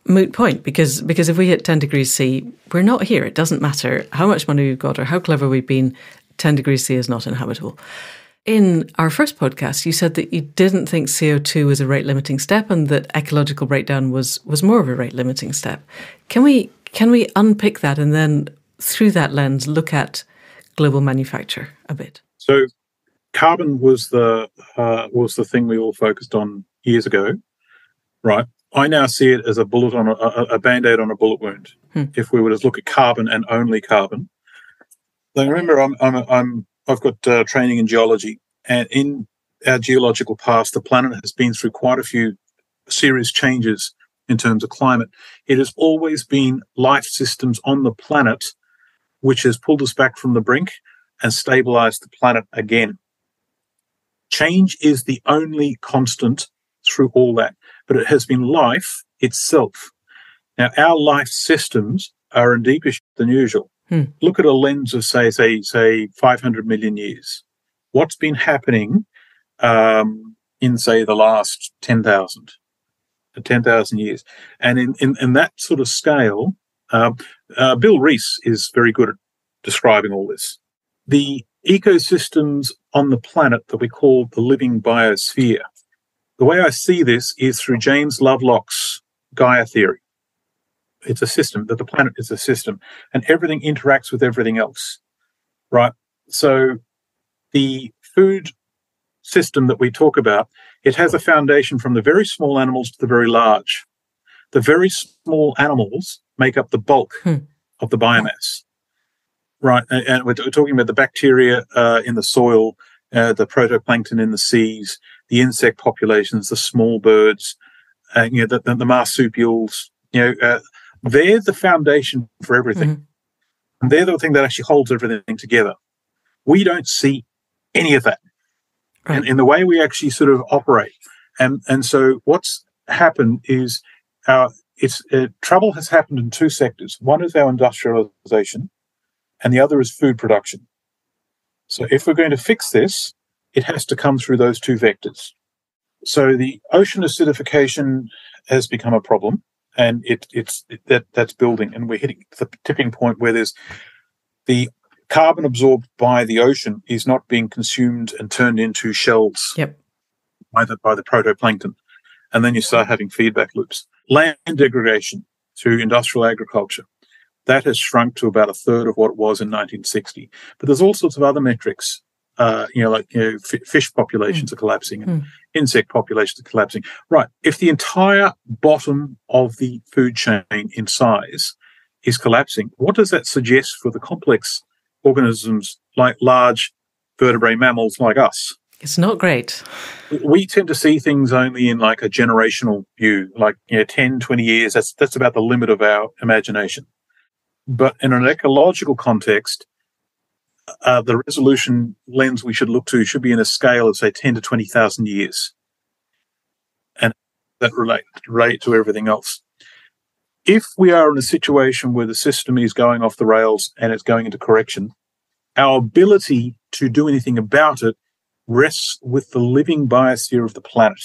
moot point because because if we hit 10 degrees C we're not here. It doesn't matter how much money we've got or how clever we've been 10 degrees C is not inhabitable. In our first podcast you said that you didn't think CO2 was a rate limiting step and that ecological breakdown was was more of a rate limiting step. Can we can we unpick that and then through that lens look at global manufacture a bit? So carbon was the uh, was the thing we all focused on years ago, right? I now see it as a bullet on a, a band aid on a bullet wound. Hmm. If we were to look at carbon and only carbon, then remember, I'm I'm, I'm I've got uh, training in geology, and in our geological past, the planet has been through quite a few serious changes in terms of climate. It has always been life systems on the planet which has pulled us back from the brink and stabilized the planet again. Change is the only constant through all that, but it has been life itself. Now, our life systems are in deeper than usual. Hmm. Look at a lens of say, say, say, 500 million years. What's been happening um, in, say, the last 10,000, 10,000 years? And in, in, in, that sort of scale, uh, uh, Bill Rees is very good at describing all this. The ecosystems on the planet that we call the living biosphere. The way I see this is through James Lovelock's Gaia theory. It's a system, that the planet is a system, and everything interacts with everything else, right? So the food system that we talk about, it has a foundation from the very small animals to the very large. The very small animals make up the bulk hmm. of the biomass. Right, and, and we're, we're, talking about the bacteria uh, in the soil, uh, the protoplankton in the seas, the insect populations, the small birds, uh, you know, the, the, the, marsupials. You know, uh, they're the foundation for everything. Mm-hmm. And they're the thing that actually holds everything together. We don't see any of that right. in, in the way we actually sort of operate. And and so what's happened is our it's uh, trouble has happened in two sectors. One is our industrialization, and the other is food production. So if we're going to fix this, it has to come through those two vectors. So the ocean acidification has become a problem, and it, it's it, that that's building, and we're hitting the tipping point where there's the carbon absorbed by the ocean is not being consumed and turned into shells yep. by the by the protoplankton, and then you start having feedback loops. Land degradation through industrial agriculture that has shrunk to about a third of what it was in 1960. But there's all sorts of other metrics. Uh, you know, like you know, f- fish populations mm. are collapsing and mm. insect populations are collapsing. Right. If the entire bottom of the food chain in size is collapsing, what does that suggest for the complex organisms like large vertebrate mammals like us. It's not great. We tend to see things only in like a generational view, like you know, 10, 20 years. That's that's about the limit of our imagination. But in an ecological context, uh, the resolution lens we should look to should be in a scale of say 10 to 20,000 years. And that relate, relate to everything else if we are in a situation where the system is going off the rails and it's going into correction, our ability to do anything about it rests with the living biosphere of the planet.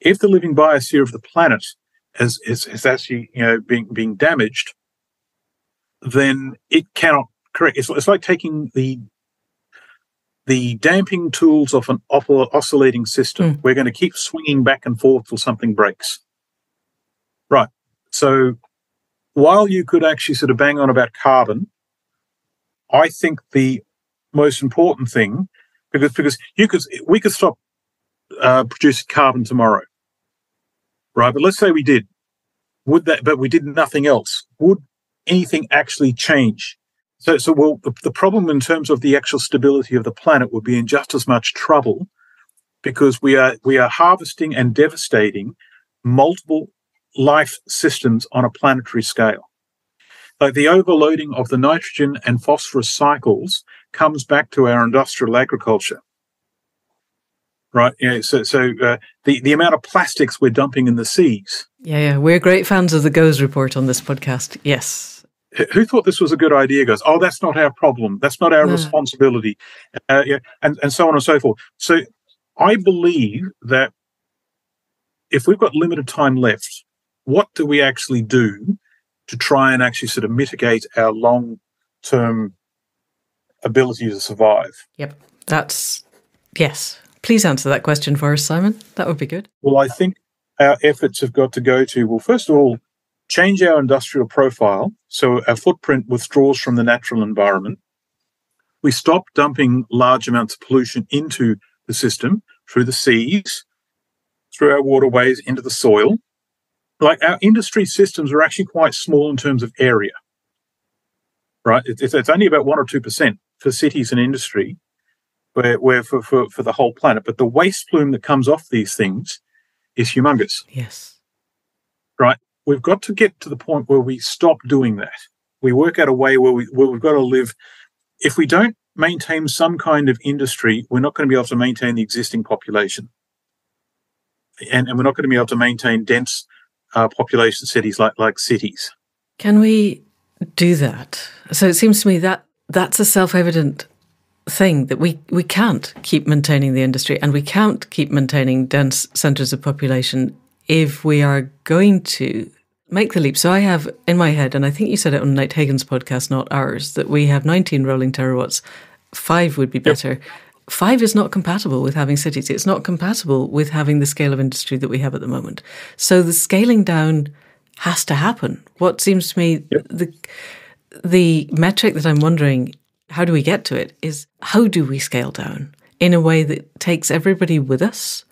If the living biosphere of the planet is, is, is actually you know being being damaged, then it cannot correct. It's, it's like taking the the damping tools of an oscillating system. Mm. We're going to keep swinging back and forth till something breaks. Right. So while you could actually sort of bang on about carbon, I think the most important thing, because because you could we could stop uh, producing carbon tomorrow, right? But let's say we did, would that? But we did nothing else. Would anything actually change? So, so well, the, the problem in terms of the actual stability of the planet would be in just as much trouble because we are we are harvesting and devastating multiple life systems on a planetary scale. Like the overloading of the nitrogen and phosphorus cycles comes back to our industrial agriculture. Right. Yeah. So, so uh, the the amount of plastics we're dumping in the seas. Yeah, yeah. We're great fans of the GOES report on this podcast. Yes. Who thought this was a good idea? Goes, oh, that's not our problem. That's not our no. responsibility. Uh, yeah, and and so on and so forth. So, I believe that if we've got limited time left, what do we actually do to try and actually sort of mitigate our long term ability to survive? Yep. That's, yes. Please answer that question for us, Simon. That would be good. Well, I think our efforts have got to go to, well, first of all, change our industrial profile so our footprint withdraws from the natural environment. We stop dumping large amounts of pollution into the system through the seas, through our waterways, into the soil like our industry systems are actually quite small in terms of area, right? It's, it's only about one or two percent for cities and industry, where, where for, for, for the whole planet. But the waste plume that comes off these things is humongous. Yes. Right. We've got to get to the point where we stop doing that. We work out a way where we where we've got to live. If we don't maintain some kind of industry, we're not going to be able to maintain the existing population. And, and we're not going to be able to maintain dense uh, population cities like like cities. Can we do that? So it seems to me that that's a self-evident thing that we we can't keep maintaining the industry and we can't keep maintaining dense centres of population if we are going to make the leap. So I have in my head, and I think you said it on Nate Hagens' podcast, not ours, that we have 19 rolling terawatts. Five would be better. Yep five is not compatible with having cities. It's not compatible with having the scale of industry that we have at the moment. So the scaling down has to happen. What seems to me yep. the the metric that I'm wondering how do we get to it is how do we scale down in a way that takes everybody with us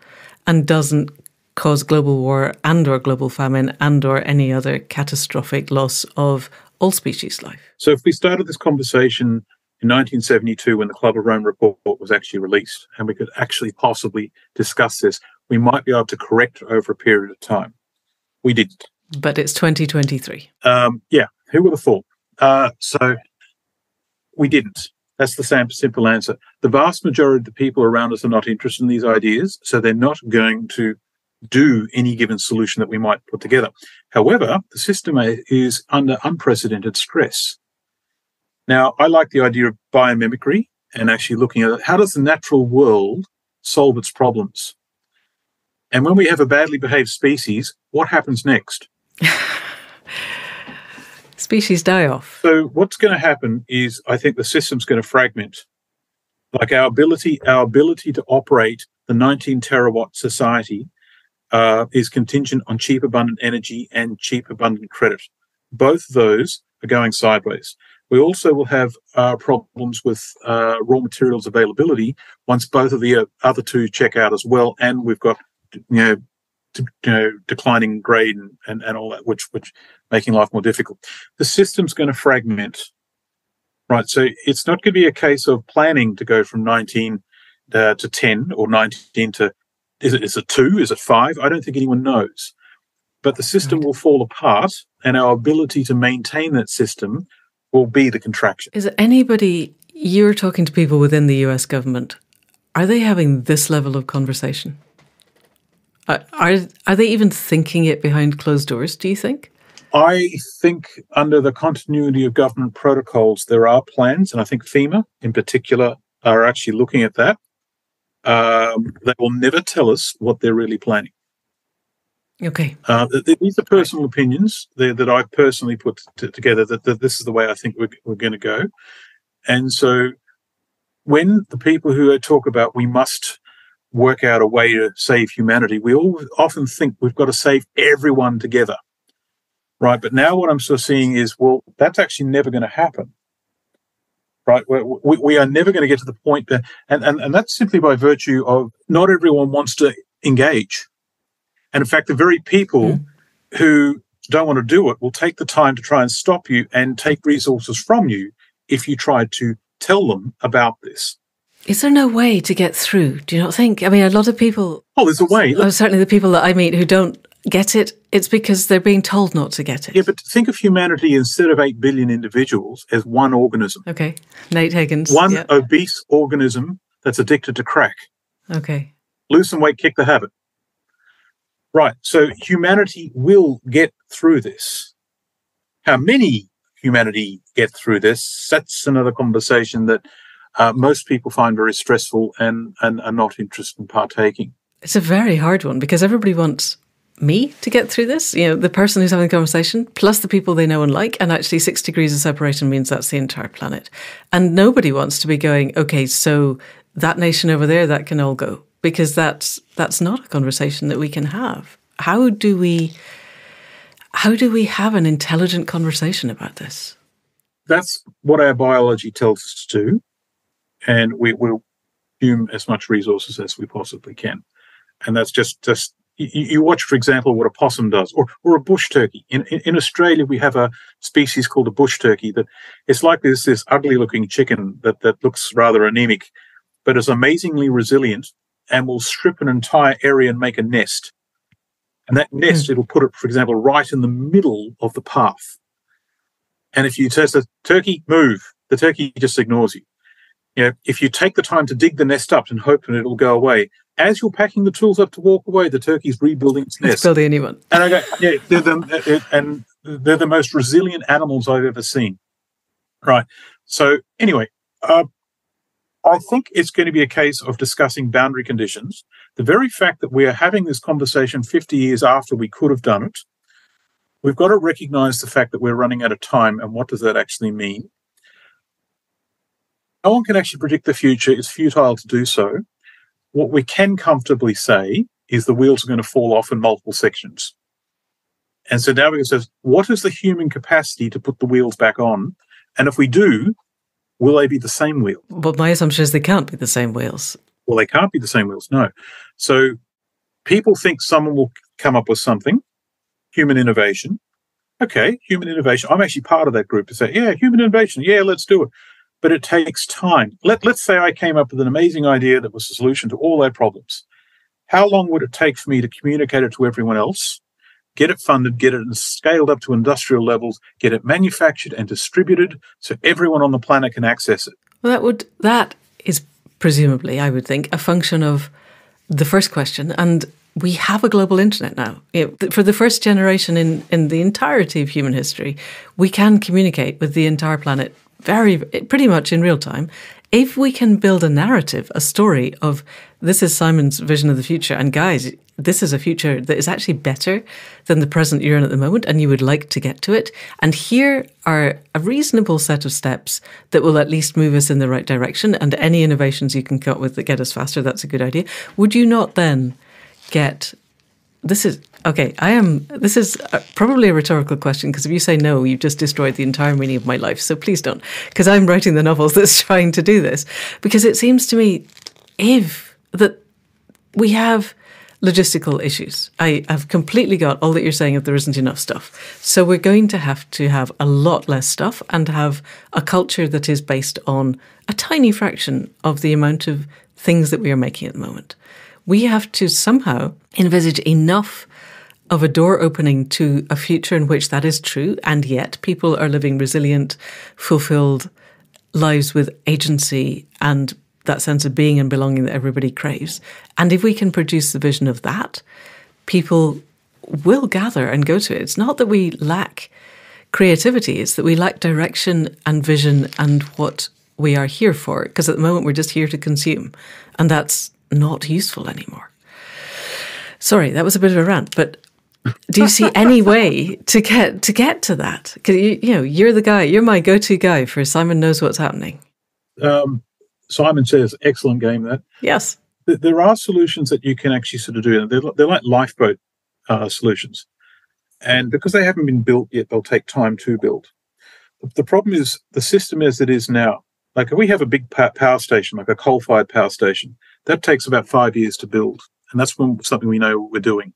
and doesn't cause global war and or global famine and or any other catastrophic loss of all species life. So if we started this conversation in 1972 when the Club of Rome report was actually released and we could actually possibly discuss this, we might be able to correct over a period of time. We didn't. But it's 2023. Um, yeah, who would have thought? Uh, so we didn't. That's the same simple answer. The vast majority of the people around us are not interested in these ideas, so they're not going to do any given solution that we might put together. However, the system is under unprecedented stress. Now, I like the idea of biomimicry and actually looking at how does the natural world solve its problems? And when we have a badly behaved species, what happens next? Species die off. So what's going to happen is I think the system's going to fragment. Like our ability, our ability to operate the 19 terawatt society uh, is contingent on cheap abundant energy and cheap abundant credit. Both those are going sideways. We also will have uh, problems with uh, raw materials availability once both of the uh, other two check out as well, and we've got you know, you know declining grade and, and, and all that, which which making life more difficult. The system's going to fragment, right? So it's not going to be a case of planning to go from 19 uh, to 10 or 19 to is it is it two? Is it five? I don't think anyone knows. But the system will fall apart, and our ability to maintain that system will be the contraction. Is it anybody you're talking to people within the US government? Are they having this level of conversation? Are, are, are they even thinking it behind closed doors, do you think? I think under the continuity of government protocols, there are plans, and I think FEMA in particular are actually looking at that. Um, they will never tell us what they're really planning. Okay. Uh, these are personal opinions that I've personally put t- together that, that, this is the way I think we're, we're going to go. And so when the people who talk about we must work out a way to save humanity, we all often think we've got to save everyone together. Right. But now what I'm sort of seeing is, well, that's actually never going to happen. Right. We, we are never going to get to the point that, and, and, and that's simply by virtue of not everyone wants to engage and in fact, the very people mm. who don't want to do it will take the time to try and stop you and take resources from you if you try to tell them about this. Is there no way to get through? Do you not think? I mean, a lot of people. Oh, there's a way. Oh, certainly the people that I meet who don't get it, it's because they're being told not to get it. Yeah, but think of humanity instead of 8 billion individuals as one organism. Okay. Nate Hagens. One yep. obese organism that's addicted to crack. Okay. Lose some weight, kick the habit. Right. So humanity will get through this. How many humanity get through this? That's another conversation that uh, most people find very stressful and, and are not interested in partaking. It's a very hard one because everybody wants me to get through this, you know, the person who's having the conversation, plus the people they know and like. And actually, six degrees of separation means that's the entire planet. And nobody wants to be going, okay, so that nation over there, that can all go because that's that's not a conversation that we can have. How do we how do we have an intelligent conversation about this? That's what our biology tells us to do, and we will consume as much resources as we possibly can. And that's just just you, you, watch, for example, what a possum does, or or a bush turkey. In, in, in Australia, we have a species called a bush turkey that it's like this this ugly looking chicken that that looks rather anemic, but is amazingly resilient and will strip an entire area and make a nest. And that nest, mm. it'll put it, for example, right in the middle of the path. And if you tell the turkey, move, the turkey just ignores you. You know, if you take the time to dig the nest up and hope that it'll go away, as you're packing the tools up to walk away, the turkey's rebuilding its nest. It's building a new one. And I go, yeah, they're the, and they're the most resilient animals I've ever seen. Right. So anyway, uh, I think it's going to be a case of discussing boundary conditions. The very fact that we are having this conversation 50 years after we could have done it, we've got to recognize the fact that we're running out of time. And what does that actually mean? No one can actually predict the future. It's futile to do so. What we can comfortably say is the wheels are going to fall off in multiple sections. And so now we can say, what is the human capacity to put the wheels back on? And if we do, will they be the same wheel? But my assumption is they can't be the same wheels. Well, they can't be the same wheels, no. So people think someone will come up with something, human innovation. okay, human innovation. I'm actually part of that group to say, yeah, human innovation. Yeah, let's do it. But it takes time. Let, let's say I came up with an amazing idea that was the solution to all their problems. How long would it take for me to communicate it to everyone else, get it funded, get it scaled up to industrial levels, get it manufactured and distributed so everyone on the planet can access it? Well, that would that is presumably, I would think, a function of the first question and we have a global internet now. For the first generation in, in the entirety of human history, we can communicate with the entire planet very, pretty much in real time. If we can build a narrative, a story of this is Simon's vision of the future, and guys, this is a future that is actually better than the present you're in at the moment, and you would like to get to it. And here are a reasonable set of steps that will at least move us in the right direction. And any innovations you can come up with that get us faster, that's a good idea. Would you not then get this is okay i am this is uh, probably a rhetorical question because if you say no you've just destroyed the entire meaning of my life so please don't. Because i'm writing the novels that's trying to do this. Because it seems to me if that we have logistical issues i have completely got all that you're saying if there isn't enough stuff. So we're going to have to have a lot less stuff and have a culture that is based on a tiny fraction of the amount of things that we are making at the moment. We have to somehow envisage enough of a door opening to a future in which that is true, and yet people are living resilient, fulfilled lives with agency and that sense of being and belonging that everybody craves. And if we can produce the vision of that, people will gather and go to it. It's not that we lack creativity, it's that we lack direction and vision and what we are here for. Because at the moment, we're just here to consume. And that's not useful anymore. Sorry, that was a bit of a rant, but do you see any way to get to get to that? Because you, you know you're the guy, you're my go-to guy for Simon knows what's happening. Um, Simon says, excellent game. That yes, there are solutions that you can actually sort of do. They're, they're like lifeboat uh, solutions, and because they haven't been built yet, they'll take time to build. The problem is the system as it is now. Like if we have a big power station, like a coal-fired power station, that takes about five years to build. And that's when something we know we're doing.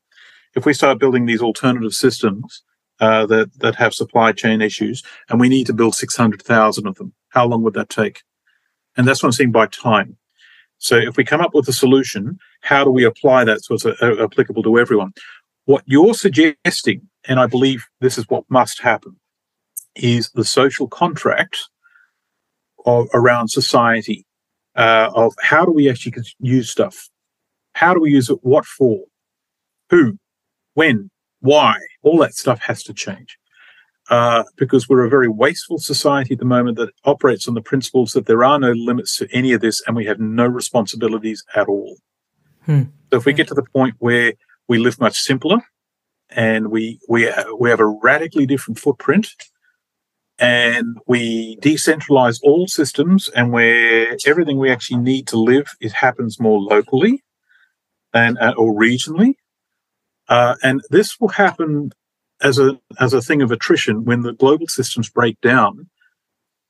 If we start building these alternative systems uh, that, that have supply chain issues, and we need to build 600,000 of them, how long would that take? And that's what I'm saying by time. So if we come up with a solution, how do we apply that so it's a, a, applicable to everyone? What you're suggesting, and I believe this is what must happen, is the social contract of, around society uh, of how do we actually use stuff? How do we use it? What for? Who? When? Why? All that stuff has to change. Uh, because we're a very wasteful society at the moment that operates on the principles that there are no limits to any of this and we have no responsibilities at all. Hmm. So if we get to the point where we live much simpler and we we we have a radically different footprint and we decentralize all systems and where everything we actually need to live it happens more locally and uh, or regionally uh, and this will happen as a as a thing of attrition when the global systems break down.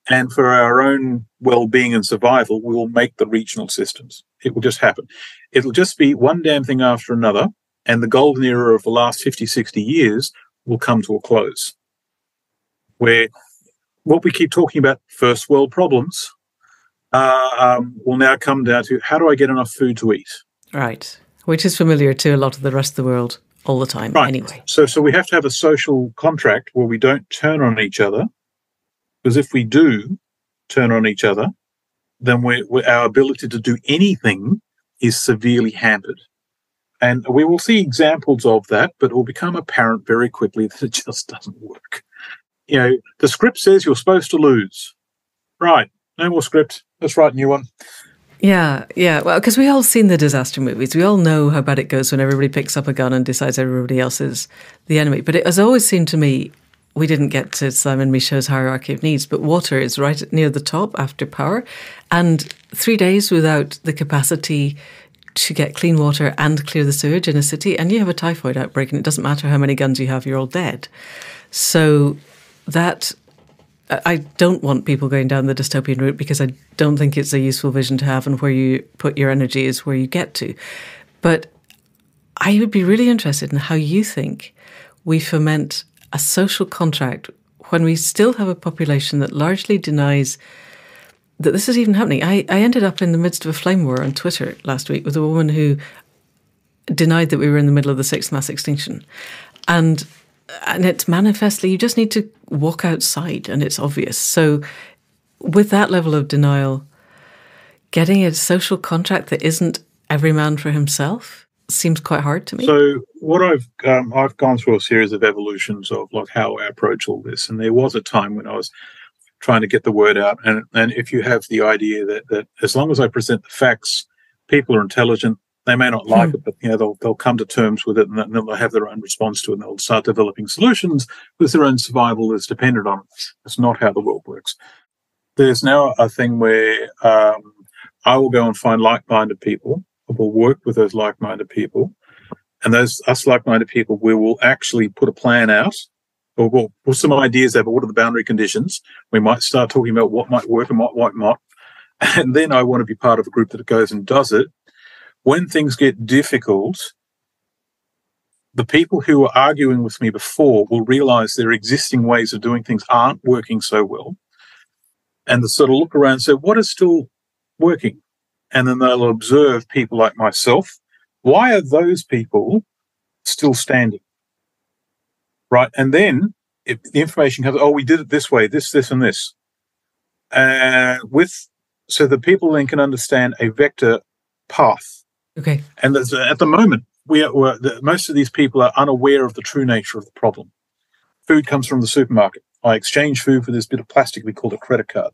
And for our own well-being and survival we will make the regional systems. It will just happen. It'll just be one damn thing after another and the golden era of the last 50 60 years will come to a close where what we keep talking about, first world problems, uh, um, will now come down to how do I get enough food to eat? Right, which is familiar to a lot of the rest of the world all the time. Right. Anyway, so so we have to have a social contract where we don't turn on each other, because if we do turn on each other, then we're our ability to do anything is severely hampered. And we will see examples of that, but it will become apparent very quickly that it just doesn't work you know, the script says you're supposed to lose. Right. No more script. Let's write a new one. Yeah, yeah. Well, because we all seen the disaster movies. We all know how bad it goes when everybody picks up a gun and decides everybody else is the enemy. But it has always seemed to me we didn't get to Simon Michaux's hierarchy of needs, but water is right near the top after power. And three days without the capacity to get clean water and clear the sewage in a city, and you have a typhoid outbreak, and it doesn't matter how many guns you have, you're all dead. So that I don't want people going down the dystopian route because I don't think it's a useful vision to have, and where you put your energy is where you get to. But I would be really interested in how you think we foment a social contract when we still have a population that largely denies that this is even happening. I, I ended up in the midst of a flame war on Twitter last week with a woman who denied that we were in the middle of the sixth mass extinction. And and it's manifestly you just need to walk outside and it's obvious. So with that level of denial, getting a social contract that isn't every man for himself seems quite hard to me. So what I've um, I've gone through a series of evolutions of like how I approach all this, and there was a time when I was trying to get the word out, and and if you have the idea that that as long as I present the facts, people are intelligent. They may not like hmm. it, but you know they'll they'll come to terms with it, and then they'll have their own response to it, and they'll start developing solutions because their own survival is dependent on it. That's not how the world works. There's now a thing where um, I will go and find like-minded people I will work with those like-minded people, and those us like-minded people, we will actually put a plan out, or we'll put some ideas over what are the boundary conditions. We might start talking about what might work and what might not, and then I want to be part of a group that goes and does it. When things get difficult, the people who were arguing with me before will realize their existing ways of doing things aren't working so well. And they sort of look around and say, what is still working? and then they'll observe people like myself. Why are those people still standing? Right. And then if the information comes, oh, we did it this way, this, this, and this. Uh, with so the people then can understand a vector path. Okay. And at the moment, we are, the, most of these people are unaware of the true nature of the problem. Food comes from the supermarket. I exchange food for this bit of plastic we call a credit card.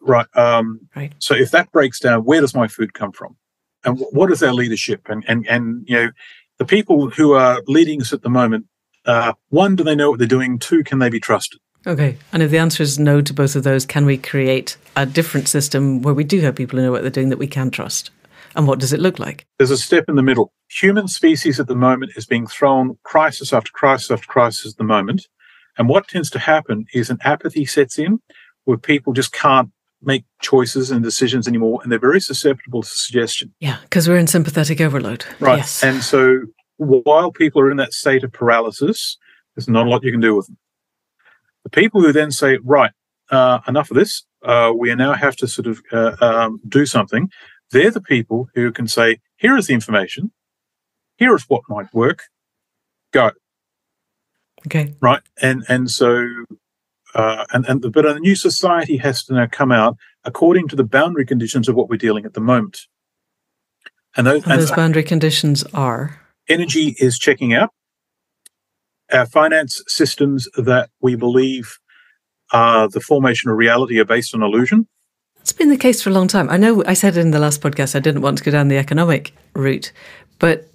Right. Um, right. So if that breaks down, where does my food come from? And what is our leadership? And, and, and, you know, the people who are leading us at the moment, uh, one, do they know what they're doing? Two, can they be trusted? Okay. And if the answer is no to both of those, can we create a different system where we do have people who know what they're doing that we can trust? And what does it look like? There's a step in the middle. Human species at the moment is being thrown crisis after crisis after crisis at the moment. And what tends to happen is an apathy sets in where people just can't make choices and decisions anymore, and they're very susceptible to suggestion. Yeah, because we're in sympathetic overload. Right. Yes. And so while people are in that state of paralysis, there's not a lot you can do with them. The people who then say, right, uh, enough of this, uh, we now have to sort of uh, um, do something, they're the people who can say, here is the information, here is what might work, go. Okay. Right. And and so uh, and, and the, but a new society has to now come out according to the boundary conditions of what we're dealing at the moment. And those, and those and boundary conditions are energy is checking out. Our finance systems that we believe are the formation of reality are based on illusion. It's been the case for a long time. I know I said in the last podcast I didn't want to go down the economic route, but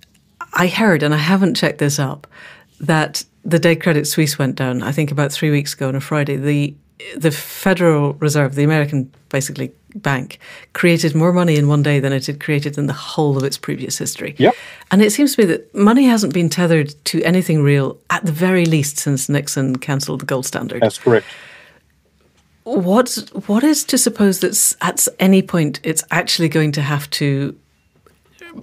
I heard, and I haven't checked this up, that the day Credit Suisse went down, I think about three weeks ago on a Friday, the the Federal Reserve, the American basically bank, created more money in one day than it had created in the whole of its previous history. Yep. And it seems to me that money hasn't been tethered to anything real, at the very least, since Nixon cancelled the gold standard. That's correct. What what is to suppose that at any point it's actually going to have to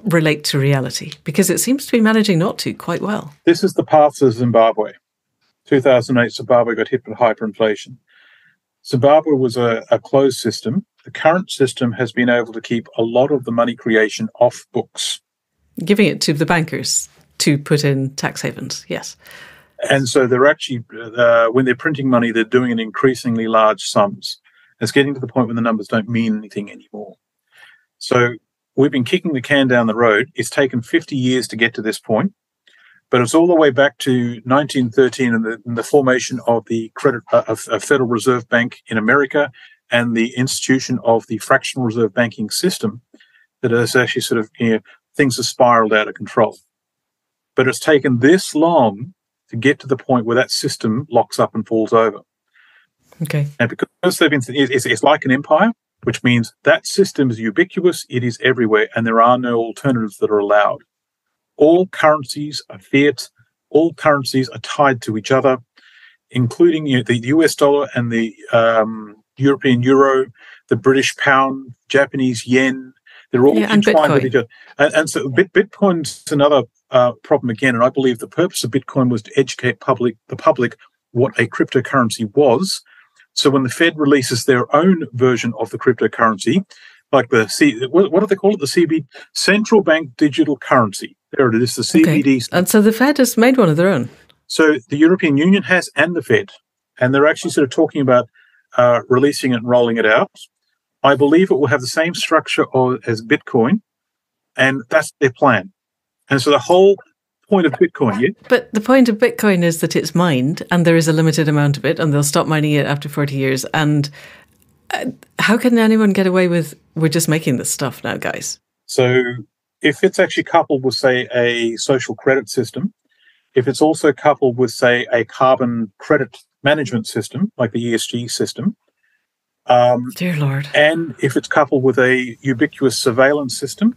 relate to reality? Because it seems to be managing not to quite well. This is the path of Zimbabwe. 2008, Zimbabwe got hit with hyperinflation. Zimbabwe was a, a closed system. The current system has been able to keep a lot of the money creation off books, giving it to the bankers to put in tax havens. Yes. And so they're actually, uh, when they're printing money, they're doing it in increasingly large sums. It's getting to the point where the numbers don't mean anything anymore. So we've been kicking the can down the road. It's taken 50 years to get to this point, but it's all the way back to 1913 and the, and the formation of the credit uh, of, Federal Reserve Bank in America and the institution of the fractional reserve banking system that has actually sort of you know, things have spiraled out of control. But it's taken this long to get to the point where that system locks up and falls over. Okay. And because they've been, it's, it's like an empire which means that system is ubiquitous, it is everywhere, and there are no alternatives that are allowed. All currencies are fiat, all currencies are tied to each other, including you know, the US dollar and the um, European euro, the British pound, Japanese yen. They're all yeah, entwined with each other. And, and so Bit, Bitcoin's another uh, problem again. And I believe the purpose of Bitcoin was to educate public the public what a cryptocurrency was. So when the Fed releases their own version of the cryptocurrency, like the C, what, what do they call it? The CB, central bank digital currency. There it is, the CBD. Okay. And so the Fed has made one of their own. So the European Union has, and the Fed, and they're actually sort of talking about uh, releasing it and rolling it out. I believe it will have the same structure as Bitcoin, and that's their plan. And so the whole point of Bitcoin, yeah? But the point of Bitcoin is that it's mined, and there is a limited amount of it, and they'll stop mining it after forty years. And uh, how can anyone get away with we're just making this stuff now, guys? So if it's actually coupled with, say, a social credit system, if it's also coupled with, say, a carbon credit management system like the ESG system, um, dear Lord, and if it's coupled with a ubiquitous surveillance system,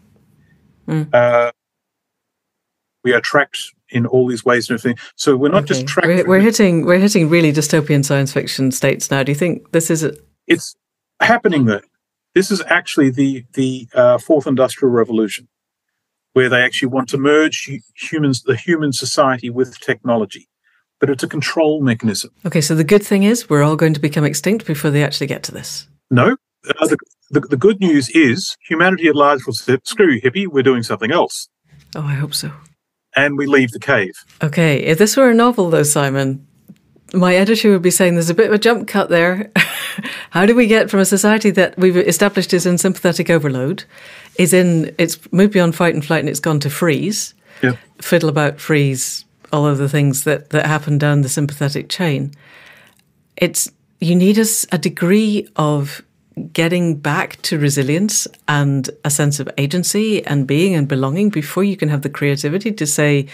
mm. uh, we are tracked in all these ways and everything. So we're not okay. just tracked. We're, we're hitting we're hitting really dystopian science fiction states now. Do you think this is a? It's happening there. This is actually the the uh, fourth industrial revolution where they actually want to merge humans, the human society with technology. But it's a control mechanism. Okay, so the good thing is we're all going to become extinct before they actually get to this. No. Uh, the, the, the, good news is humanity at large will say, screw you, hippie, we're doing something else. Oh, I hope so. And we leave the cave. Okay, if this were a novel, though, Simon, my editor would be saying there's a bit of a jump cut there. How do we get from a society that we've established is in sympathetic overload, is in it's moved beyond fight and flight and it's gone to freeze, yeah. fiddle about, freeze, all of the things that that happen down the sympathetic chain. It's you need a, a degree of getting back to resilience and a sense of agency and being and belonging before you can have the creativity to say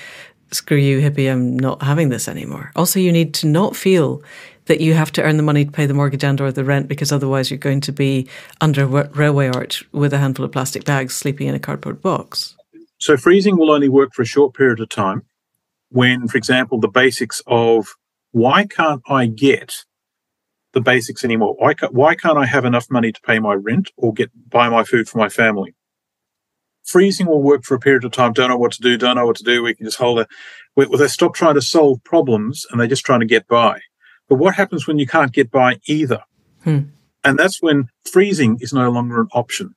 screw you, hippie, I'm not having this anymore. Also, you need to not feel that you have to earn the money to pay the mortgage and or the rent because otherwise you're going to be under a railway arch with a handful of plastic bags sleeping in a cardboard box. So freezing will only work for a short period of time when, for example, the basics of why can't I get the basics anymore? Why can't, why can't I have enough money to pay my rent or get buy my food for my family? freezing will work for a period of time. Don't know what to do. Don't know what to do. We can just hold it. they stop trying to solve problems and they're just trying to get by. But what happens when you can't get by either? Hmm. And that's when freezing is no longer an option.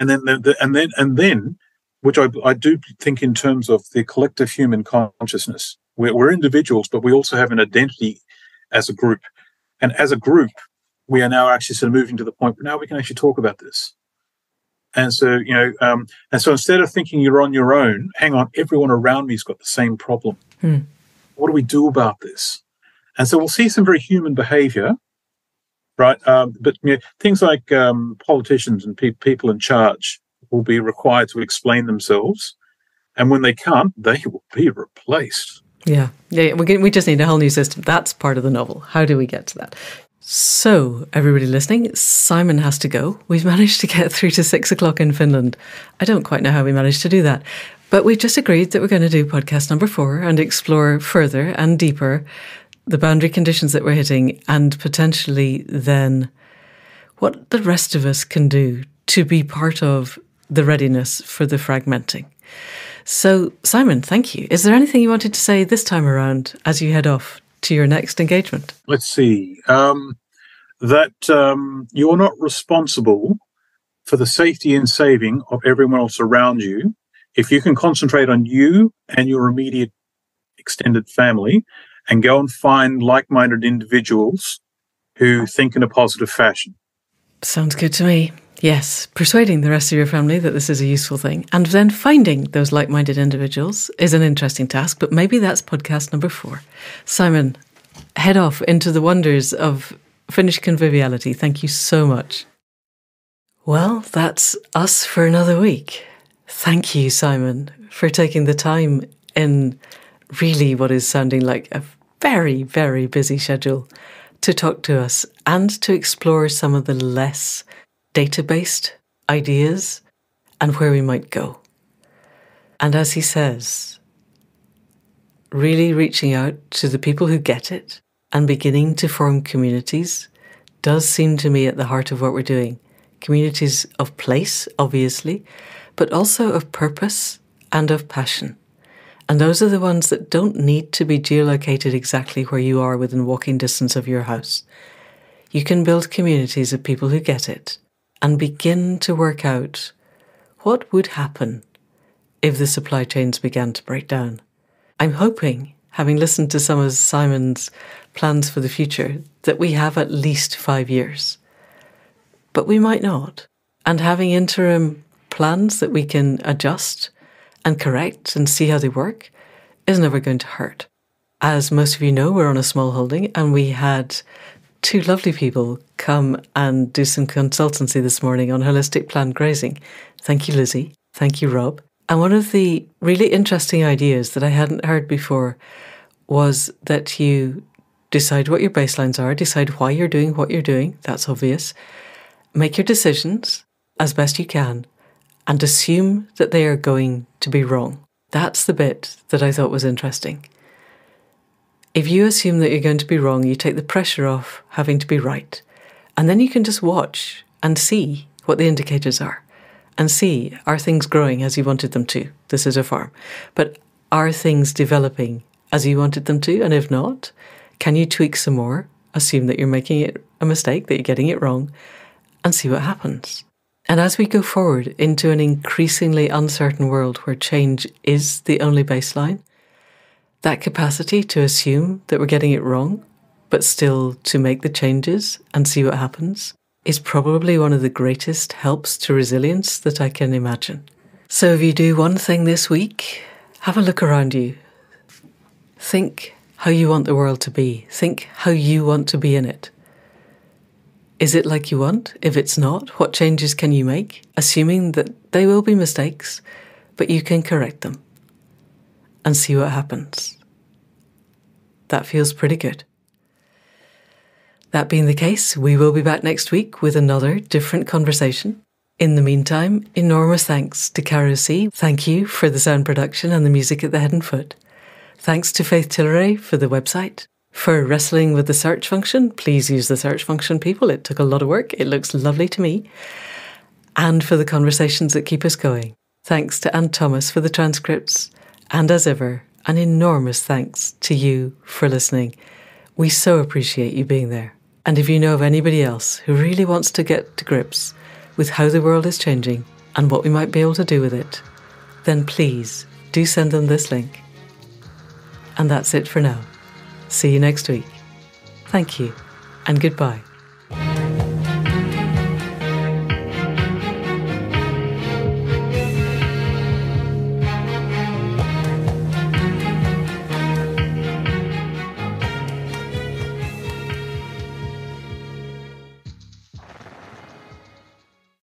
And then, the, the, and then, and then, which I, I do think in terms of the collective human consciousness. We're, we're individuals, but we also have an identity as a group. And as a group, we are now actually sort of moving to the point where now we can actually talk about this. And so, you know, um, and so instead of thinking you're on your own, hang on, everyone around me's got the same problem. Hmm. What do we do about this? And so we'll see some very human behavior, right? Um, but you know, things like um, politicians and pe- people in charge will be required to explain themselves. And when they can't, they will be replaced. Yeah, yeah. We, we just need a whole new system. That's part of the novel. How do we get to that? So, everybody listening, Simon has to go. We've managed to get through to six o'clock in Finland. I don't quite know how we managed to do that, but we've just agreed that we're going to do podcast number four and explore further and deeper the boundary conditions that we're hitting and potentially then what the rest of us can do to be part of the readiness for the fragmenting. So, Simon, thank you. Is there anything you wanted to say this time around as you head off to your next engagement? Let's see. Um, that um, you're not responsible for the safety and saving of everyone else around you. If you can concentrate on you and your immediate extended family and go and find like minded individuals who think in a positive fashion. Sounds good to me. Yes, persuading the rest of your family that this is a useful thing and then finding those like minded individuals is an interesting task, but maybe that's podcast number four. Simon, head off into the wonders of Finnish conviviality. Thank you so much. Well, that's us for another week. Thank you, Simon, for taking the time in really what is sounding like a very, very busy schedule to talk to us and to explore some of the less data based ideas and where we might go. And as he says, really reaching out to the people who get it and beginning to form communities does seem to me at the heart of what we're doing. Communities of place, obviously, but also of purpose and of passion. And those are the ones that don't need to be geolocated exactly where you are within walking distance of your house. You can build communities of people who get it and begin to work out what would happen if the supply chains began to break down. I'm hoping, having listened to some of Simon's plans for the future, that we have at least five years. But we might not. And having interim plans that we can adjust and correct and see how they work is never going to hurt. As most of you know, we're on a small holding and we had two lovely people come and do some consultancy this morning on holistic planned grazing. Thank you, Lizzie. Thank you, Rob. And one of the really interesting ideas that I hadn't heard before was that you decide what your baselines are, decide why you're doing what you're doing. That's obvious. Make your decisions as best you can and assume that they are going to be wrong. That's the bit that I thought was interesting. If you assume that you're going to be wrong, you take the pressure off having to be right. And then you can just watch and see what the indicators are and see are things growing as you wanted them to? This is a farm. But are things developing as you wanted them to? And if not, can you tweak some more? Assume that you're making it a mistake, that you're getting it wrong, and see what happens. And as we go forward into an increasingly uncertain world where change is the only baseline, that capacity to assume that we're getting it wrong, but still to make the changes and see what happens, is probably one of the greatest helps to resilience that I can imagine. So if you do one thing this week, have a look around you. Think how you want the world to be. Think how you want to be in it. Is it like you want? If it's not, what changes can you make? Assuming that they will be mistakes, but you can correct them and see what happens. That feels pretty good. That being the case, we will be back next week with another different conversation. In the meantime, enormous thanks to Caro C. Thank you for the sound production and the music at the head and foot. Thanks to Faith Tilleray for the website. For wrestling with the search function, please use the search function, people. It took a lot of work. It looks lovely to me. And for the conversations that keep us going. Thanks to Anne Thomas for the transcripts. And as ever, an enormous thanks to you for listening. We so appreciate you being there. And if you know of anybody else who really wants to get to grips with how the world is changing and what we might be able to do with it, then please do send them this link. And that's it for now. See you next week. Thank you and goodbye.